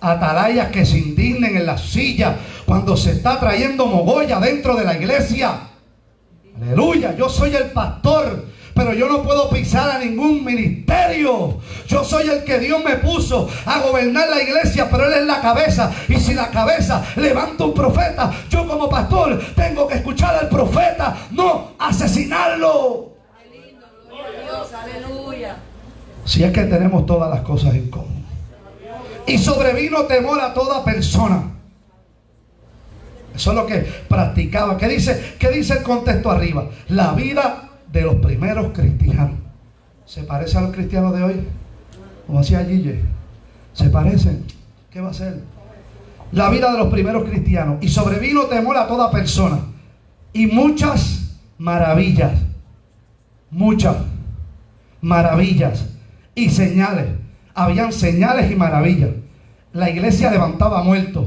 Atalayas que se indignen en la silla cuando se está trayendo mogolla dentro de la iglesia. Aleluya, yo soy el pastor, pero yo no puedo pisar a ningún ministerio. Yo soy el que Dios me puso a gobernar la iglesia, pero Él es la cabeza. Y si la cabeza levanta un profeta, yo como pastor tengo que escuchar al profeta, no asesinarlo. Aleluya. Si es que tenemos todas las cosas en común. Y sobrevino temor a toda persona eso es lo que practicaba. ¿Qué dice, qué dice el contexto arriba? La vida de los primeros cristianos. ¿Se parece a los cristianos de hoy? Como hacía Gille. ¿Se parecen? ¿Qué va a ser? La vida de los primeros cristianos. Y sobrevino temor a toda persona. Y muchas maravillas. Muchas maravillas y señales. Habían señales y maravillas. La iglesia levantaba muertos.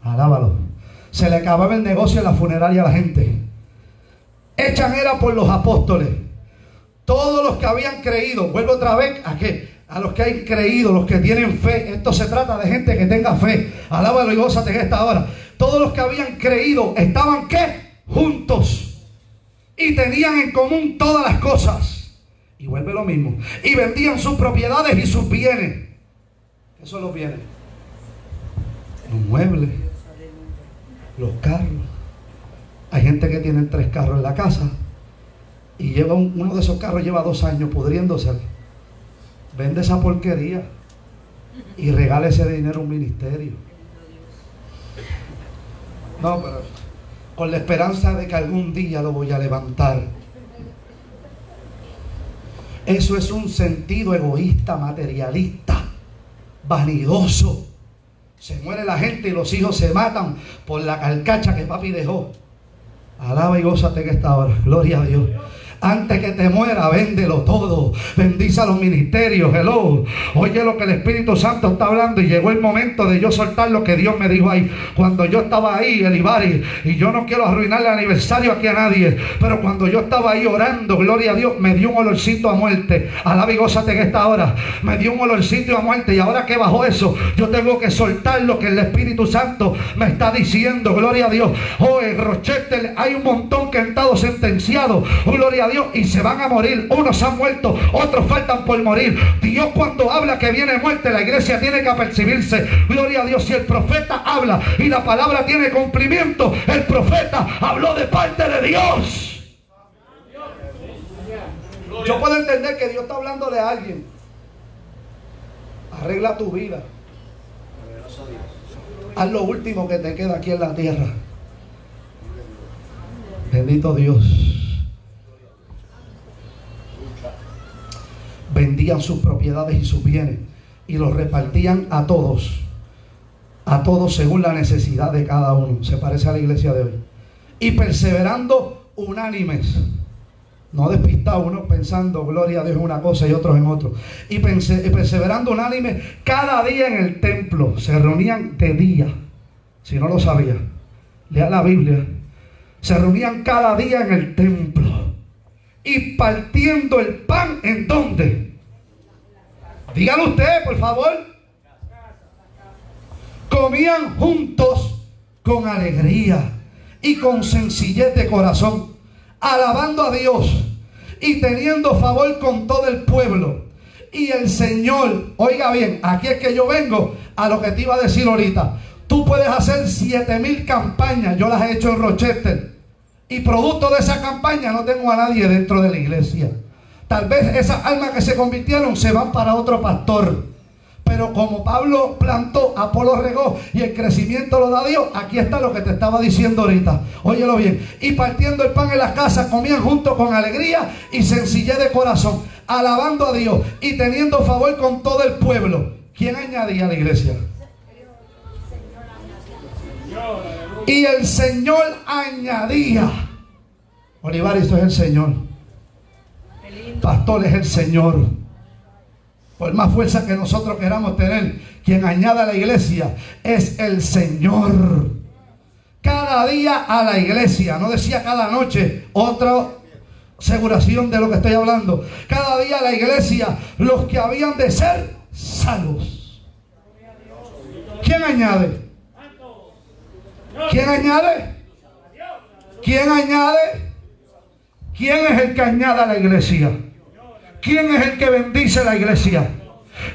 Alábalo Se le acababa el negocio en la funeraria a la gente. Echan era por los apóstoles. Todos los que habían creído, vuelvo otra vez a qué? A los que han creído, los que tienen fe. Esto se trata de gente que tenga fe. Alábalo y gózate en esta hora. Todos los que habían creído estaban qué? Juntos. Y tenían en común todas las cosas. Y vuelve lo mismo. Y vendían sus propiedades y sus bienes. Eso los bienes? Los muebles. Los carros. Hay gente que tiene tres carros en la casa y lleva uno de esos carros lleva dos años pudriéndose. Vende esa porquería y regale ese dinero a un ministerio. No, pero con la esperanza de que algún día lo voy a levantar. Eso es un sentido egoísta, materialista, vanidoso. Se muere la gente y los hijos se matan por la calcacha que papi dejó. Alaba y gózate que está ahora. Gloria a Dios. Antes que te muera, véndelo todo. Bendice a los ministerios. Hello. Oye lo que el Espíritu Santo está hablando. Y llegó el momento de yo soltar lo que Dios me dijo ahí. Cuando yo estaba ahí, el Ibari. Y yo no quiero arruinarle el aniversario aquí a nadie. Pero cuando yo estaba ahí orando, gloria a Dios, me dio un olorcito a muerte. Alaba y gózate que esta hora. Me dio un olorcito a muerte. Y ahora que bajó eso, yo tengo que soltar lo que el Espíritu Santo me está diciendo. Gloria a Dios. Oh, en Rochester hay un montón que han estado sentenciados. Gloria a Dios y se van a morir. Unos han muerto, otros faltan por morir. Dios cuando habla que viene muerte, la iglesia tiene que apercibirse. Gloria a Dios. Si el profeta habla y la palabra tiene cumplimiento, el profeta habló de parte de Dios. Yo puedo entender que Dios está hablándole a alguien. Arregla tu vida. Haz lo último que te queda aquí en la tierra. Bendito Dios. Vendían sus propiedades y sus bienes y los repartían a todos, a todos según la necesidad de cada uno. Se parece a la iglesia de hoy. Y perseverando unánimes, no despistado uno pensando gloria a Dios en una cosa y otros en otro. Y perseverando unánimes cada día en el templo. Se reunían de día, si no lo sabía. Lea la Biblia. Se reunían cada día en el templo y partiendo el pan en dónde? Díganlo ustedes, por favor. Comían juntos con alegría y con sencillez de corazón, alabando a Dios y teniendo favor con todo el pueblo. Y el Señor, oiga bien, aquí es que yo vengo a lo que te iba a decir ahorita. Tú puedes hacer siete mil campañas, yo las he hecho en Rochester y producto de esa campaña no tengo a nadie dentro de la iglesia. Tal vez esas almas que se convirtieron se van para otro pastor. Pero como Pablo plantó, Apolo regó y el crecimiento lo da Dios, aquí está lo que te estaba diciendo ahorita. Óyelo bien. Y partiendo el pan en las casas, comían juntos con alegría y sencillez de corazón, alabando a Dios y teniendo favor con todo el pueblo. ¿Quién añadía a la iglesia? Y el Señor añadía. Olivar, esto es el Señor. Pastor es el Señor. Por más fuerza que nosotros queramos tener, quien añada a la iglesia es el Señor. Cada día a la iglesia, no decía cada noche, otra aseguración de lo que estoy hablando. Cada día a la iglesia, los que habían de ser salvos. ¿Quién añade? ¿Quién añade? ¿Quién añade? ¿Quién es el que añade a la iglesia? ¿Quién es el que bendice la iglesia?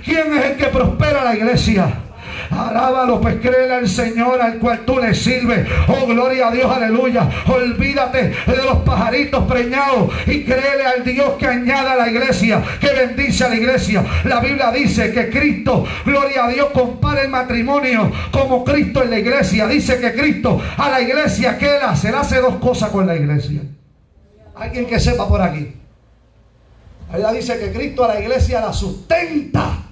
¿Quién es el que prospera la iglesia? Alábalo, pues créele al Señor al cual tú le sirves. Oh, gloria a Dios, aleluya. Olvídate de los pajaritos preñados y créele al Dios que añade a la iglesia, que bendice a la iglesia. La Biblia dice que Cristo, gloria a Dios, compara el matrimonio como Cristo en la iglesia. Dice que Cristo a la iglesia, que él hace? Él hace dos cosas con la iglesia. Alguien que sepa por aquí. Ella dice que Cristo a la iglesia la sustenta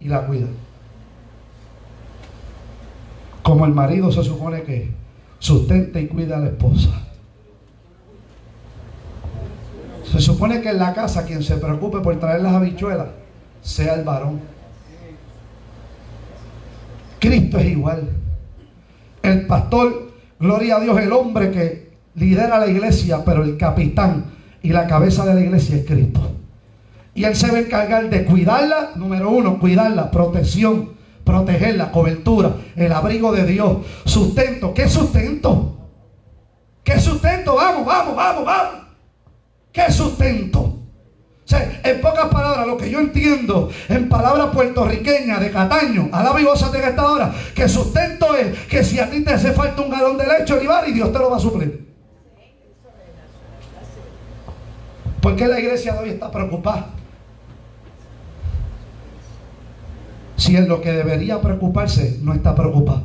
y la cuida como el marido se supone que sustenta y cuida a la esposa. Se supone que en la casa quien se preocupe por traer las habichuelas sea el varón. Cristo es igual. El pastor, gloria a Dios, el hombre que lidera la iglesia, pero el capitán y la cabeza de la iglesia es Cristo. Y él se va a encargar de cuidarla, número uno, cuidarla, protección, protegerla, cobertura, el abrigo de Dios, sustento. ¿Qué sustento? ¿Qué sustento? Vamos, vamos, vamos, vamos. ¿Qué sustento? O sea, en pocas palabras, lo que yo entiendo en palabras puertorriqueñas de Cataño, alaba y goza de esta que sustento es que si a ti te hace falta un galón de leche, olivar, y Dios te lo va a suplir. ¿Por qué la iglesia de hoy está preocupada? Si en lo que debería preocuparse no está preocupado.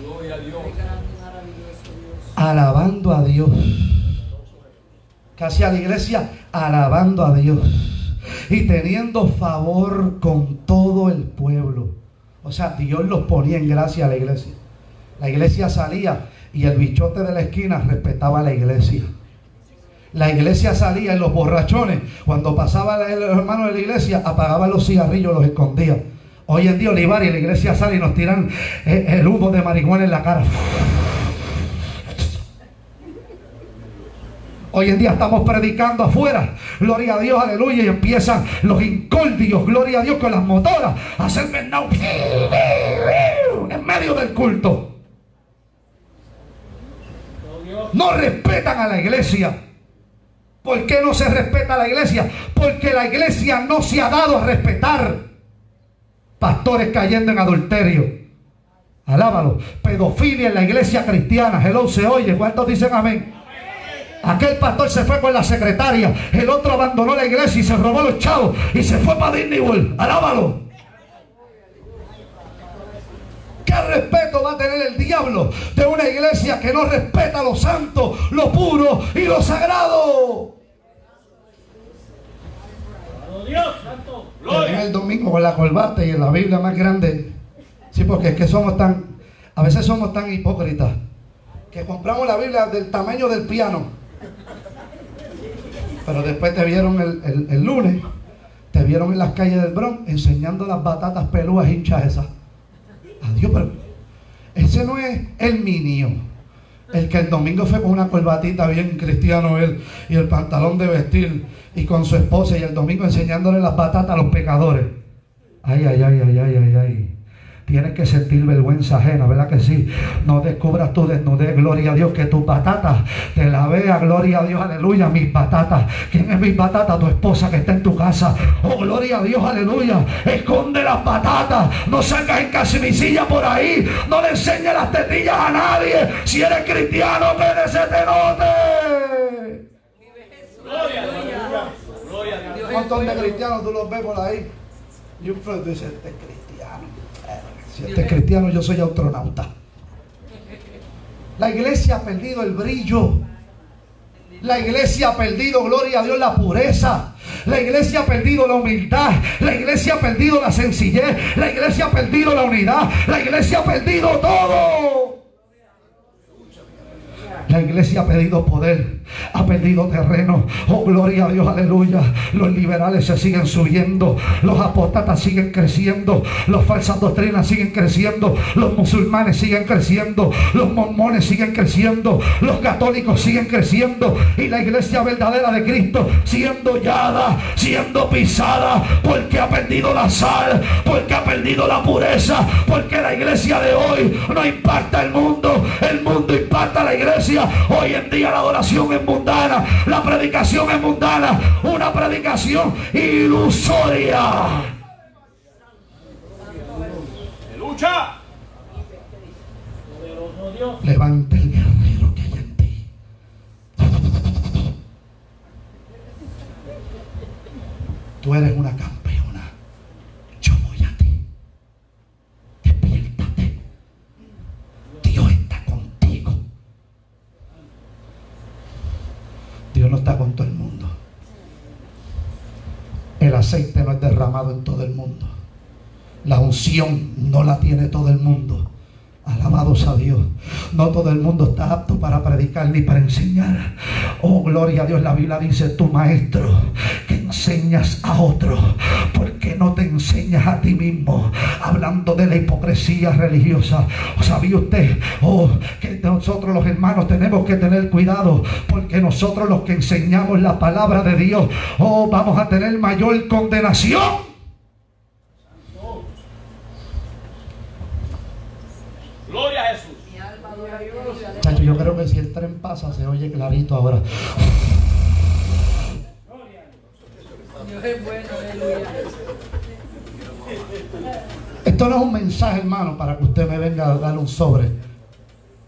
Gloria a Dios. Alabando a Dios. Casi a la iglesia alabando a Dios. Y teniendo favor con todo el pueblo. O sea, Dios los ponía en gracia a la iglesia. La iglesia salía y el bichote de la esquina respetaba a la iglesia. La iglesia salía y los borrachones, cuando pasaba el hermano de la iglesia, apagaban los cigarrillos, los escondía. Hoy en día Olivar y la iglesia sale y nos tiran eh, el humo de marihuana en la cara. Hoy en día estamos predicando afuera, gloria a Dios, aleluya, y empiezan los incordios, gloria a Dios, con las motoras a hacer en medio del culto. No respetan a la iglesia. ¿Por qué no se respeta a la iglesia? Porque la iglesia no se ha dado a respetar. Pastores cayendo en adulterio. Alábalo. Pedofilia en la iglesia cristiana. Hello, se oye. ¿Cuántos dicen amén? Aquel pastor se fue con la secretaria. El otro abandonó la iglesia y se robó los chavos. Y se fue para Disney World. Alábalo. ¿Qué respeto va a tener el diablo de una iglesia que no respeta lo santo, lo puro y lo sagrado? Dios, santo. En el domingo con la corbata y en la Biblia más grande. Sí, porque es que somos tan, a veces somos tan hipócritas que compramos la Biblia del tamaño del piano. Pero después te vieron el, el- el lunes, te vieron en las calles del Bronx enseñando las batatas pelúas hinchas esas. Adiós, pero ese no es el minio. El que el domingo fue con una corbatita bien cristiano él y el pantalón de vestir y con su esposa y el domingo enseñándole las batatas a los pecadores. Ay, ay, ay, ay, ay, ay, ay. Tienes que sentir vergüenza ajena, ¿verdad que sí? No descubras tu desnudez, gloria a Dios, que tus batatas te la vea, gloria a Dios, aleluya, mis batatas. ¿Quién es mis batatas? Tu esposa que está en tu casa. Oh, gloria a Dios, aleluya. Esconde las batatas, no salgas en casimisilla por ahí, no le enseñes las tetillas a nadie. Si eres cristiano, que se te note. Gloria a Dios. Gloria a Dios. Un montón de cristianos tú los ves por ahí. Y un dice, este es cristiano. Si este es cristiano, yo soy astronauta. La iglesia ha perdido el brillo. La iglesia ha perdido, gloria a Dios, la pureza. La iglesia ha perdido la humildad. La iglesia ha perdido la sencillez. La iglesia ha perdido la unidad. La iglesia ha perdido todo. La iglesia ha perdido poder, ha perdido terreno. Oh, gloria a Dios, aleluya. Los liberales se siguen subiendo, los apóstatas siguen creciendo, las falsas doctrinas siguen creciendo, los musulmanes siguen creciendo, los mormones siguen creciendo, los católicos siguen creciendo y la iglesia verdadera de Cristo siendo hollada, siendo pisada, porque ha perdido la sal, porque ha perdido la pureza, porque la iglesia de hoy no impacta el mundo, el mundo impacta a la iglesia. Hoy en día la adoración es mundana, la predicación es mundana, una predicación ilusoria. Lucha. Levanta el guerrero que hay en ti. Tú eres una campeona. No está con todo el mundo. El aceite no es derramado en todo el mundo. La unción no la tiene todo el mundo. Alabados a Dios. No todo el mundo está apto para predicar ni para enseñar. Oh, gloria a Dios. La Biblia dice, tu maestro, que enseñas a otro. ¿Por qué no te enseñas a ti mismo? Hablando de la hipocresía religiosa. ¿Sabía usted? Oh, que nosotros los hermanos tenemos que tener cuidado. Porque nosotros los que enseñamos la palabra de Dios, oh, vamos a tener mayor condenación. Gloria a Jesús. Yo creo que si el tren pasa se oye clarito ahora. Dios es bueno, aleluya. Esto no es un mensaje, hermano, para que usted me venga a dar un sobre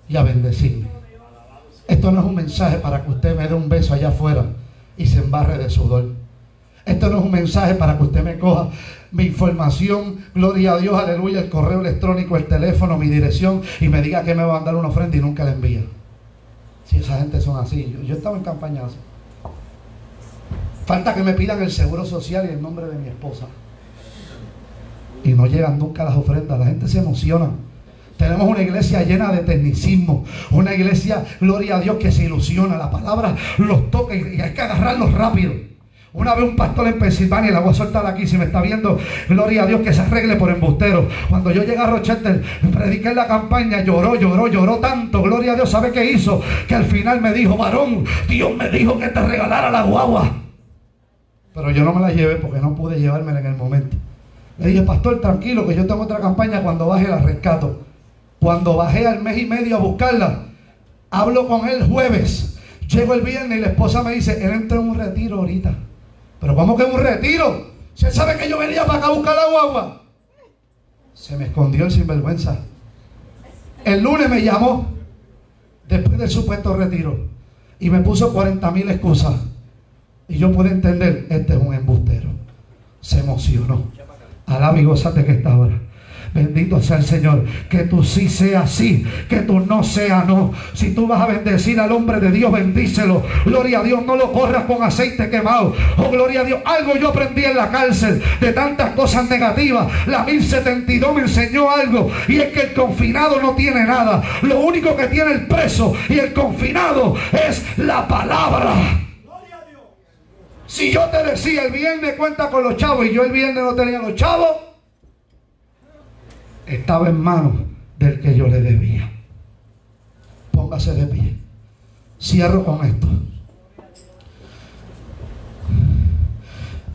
y a bendecirme. Esto no es un mensaje para que usted me dé un beso allá afuera y se embarre de sudor. Esto no es un mensaje para que usted me coja mi información, gloria a Dios, aleluya, el correo electrónico, el teléfono, mi dirección y me diga que me va a mandar una ofrenda y nunca la envía. Si esa gente son así, yo, estaba en campaña. Falta que me pidan el seguro social y el nombre de mi esposa. Y no llegan nunca las ofrendas. La gente se emociona. Tenemos una iglesia llena de tecnicismo. Una iglesia, gloria a Dios, que se ilusiona. La palabra los toca y hay que agarrarlos rápido. Una vez un pastor en Pensilvania, la voy a soltar aquí, si me está viendo, gloria a Dios que se arregle por embustero. Cuando yo llegué a Rochester, prediqué en la campaña, lloró, lloró, lloró tanto, gloria a Dios, ¿sabe qué hizo? Que al final me dijo, varón, Dios me dijo que te regalara la guagua. Pero yo no me la llevé porque no pude llevármela en el momento. Le dije, pastor, tranquilo, que yo tengo otra campaña, cuando baje la rescato. Cuando bajé al mes y medio a buscarla, hablo con él jueves. Llego el viernes y la esposa me dice, él entra en un retiro ahorita. Pero ¿cómo que en un retiro? Si sabe que yo venía para acá a buscar la guagua. Se me escondió el sinvergüenza. El lunes me llamó, después del supuesto retiro, y me puso 40 mil excusas. Y yo pude entender, este es un embustero. Se emocionó. Alaba y gózate que esta hora. Bendito sea el Señor. Que tú sí seas sí, que tú no seas no. Si tú vas a bendecir al hombre de Dios, bendícelo. Gloria a Dios, no lo corras con aceite quemado. Oh, gloria a Dios. Algo yo aprendí en la cárcel de tantas cosas negativas. La 1072 me enseñó algo. Y es que el confinado no tiene nada. Lo único que tiene el preso y el confinado es la palabra. Si yo te decía el viernes cuenta con los chavos y yo el viernes no tenía los chavos, estaba en manos del que yo le debía. Póngase de pie. Cierro con esto.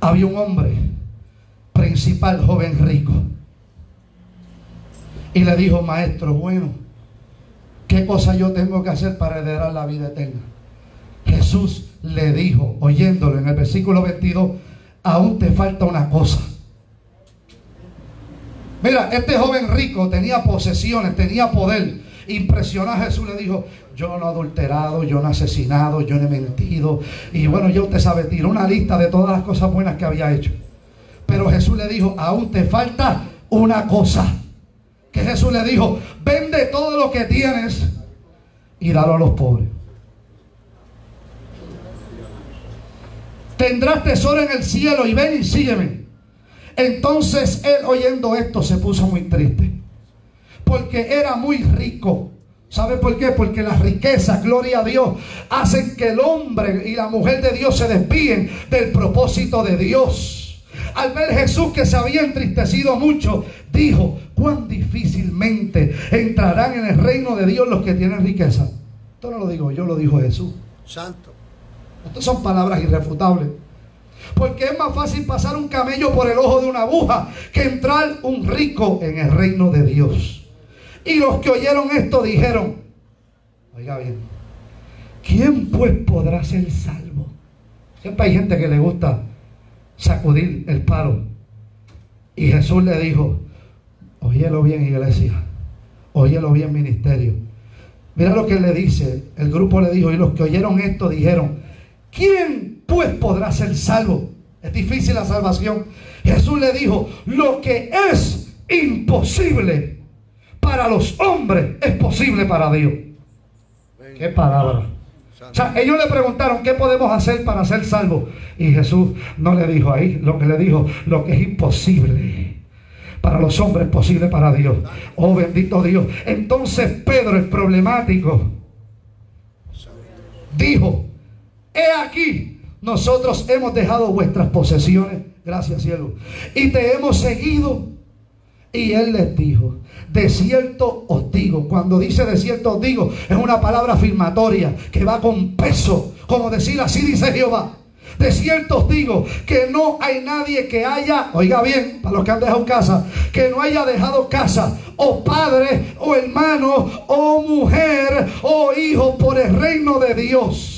Había un hombre, principal, joven rico, y le dijo, maestro, bueno, ¿qué cosa yo tengo que hacer para heredar la vida eterna? Jesús le dijo, oyéndolo en el versículo 22, aún te falta una cosa. Mira, este joven rico tenía posesiones, tenía poder. Impresionó a Jesús, le dijo, yo no he adulterado, yo no he asesinado, yo no he mentido. Y bueno, ya usted sabe, tiró una lista de todas las cosas buenas que había hecho. Pero Jesús le dijo, aún te falta una cosa. Que Jesús le dijo, vende todo lo que tienes y dalo a los pobres. Tendrás tesoro en el cielo y ven y sígueme. Entonces él oyendo esto se puso muy triste. Porque era muy rico. ¿Sabe por qué? Porque las riquezas, gloria a Dios, hacen que el hombre y la mujer de Dios se desvíen del propósito de Dios. Al ver Jesús que se había entristecido mucho, dijo, cuán difícilmente entrarán en el reino de Dios los que tienen riqueza. Esto no lo digo yo, lo dijo Jesús. Santo. Estas son palabras irrefutables. Porque es más fácil pasar un camello por el ojo de una aguja que entrar un rico en el reino de Dios. Y los que oyeron esto dijeron, oiga bien, ¿quién pues podrá ser salvo? Siempre hay gente que le gusta sacudir el palo. Y Jesús le dijo, óyelo bien iglesia, óyelo bien ministerio. Mira lo que le dice, el grupo le dijo, y los que oyeron esto dijeron, ¿quién pues podrá ser salvo? Es difícil la salvación. Jesús le dijo, lo que es imposible para los hombres es posible para Dios. ¿Qué palabra? O sea, ellos le preguntaron, ¿qué podemos hacer para ser salvos? Y Jesús no le dijo ahí, lo que le dijo, lo que es imposible para los hombres es posible para Dios. Oh bendito Dios. Entonces Pedro, el problemático, dijo, he aquí, nosotros hemos dejado vuestras posesiones, gracias cielo, y te hemos seguido. Y él les dijo, de cierto os digo, cuando dice de cierto os digo, es una palabra afirmatoria que va con peso, como decir así dice Jehová. De cierto os digo que no hay nadie que haya, oiga bien, para los que han dejado casa, que no haya dejado casa, o padre, o hermano, o mujer, o hijo por el reino de Dios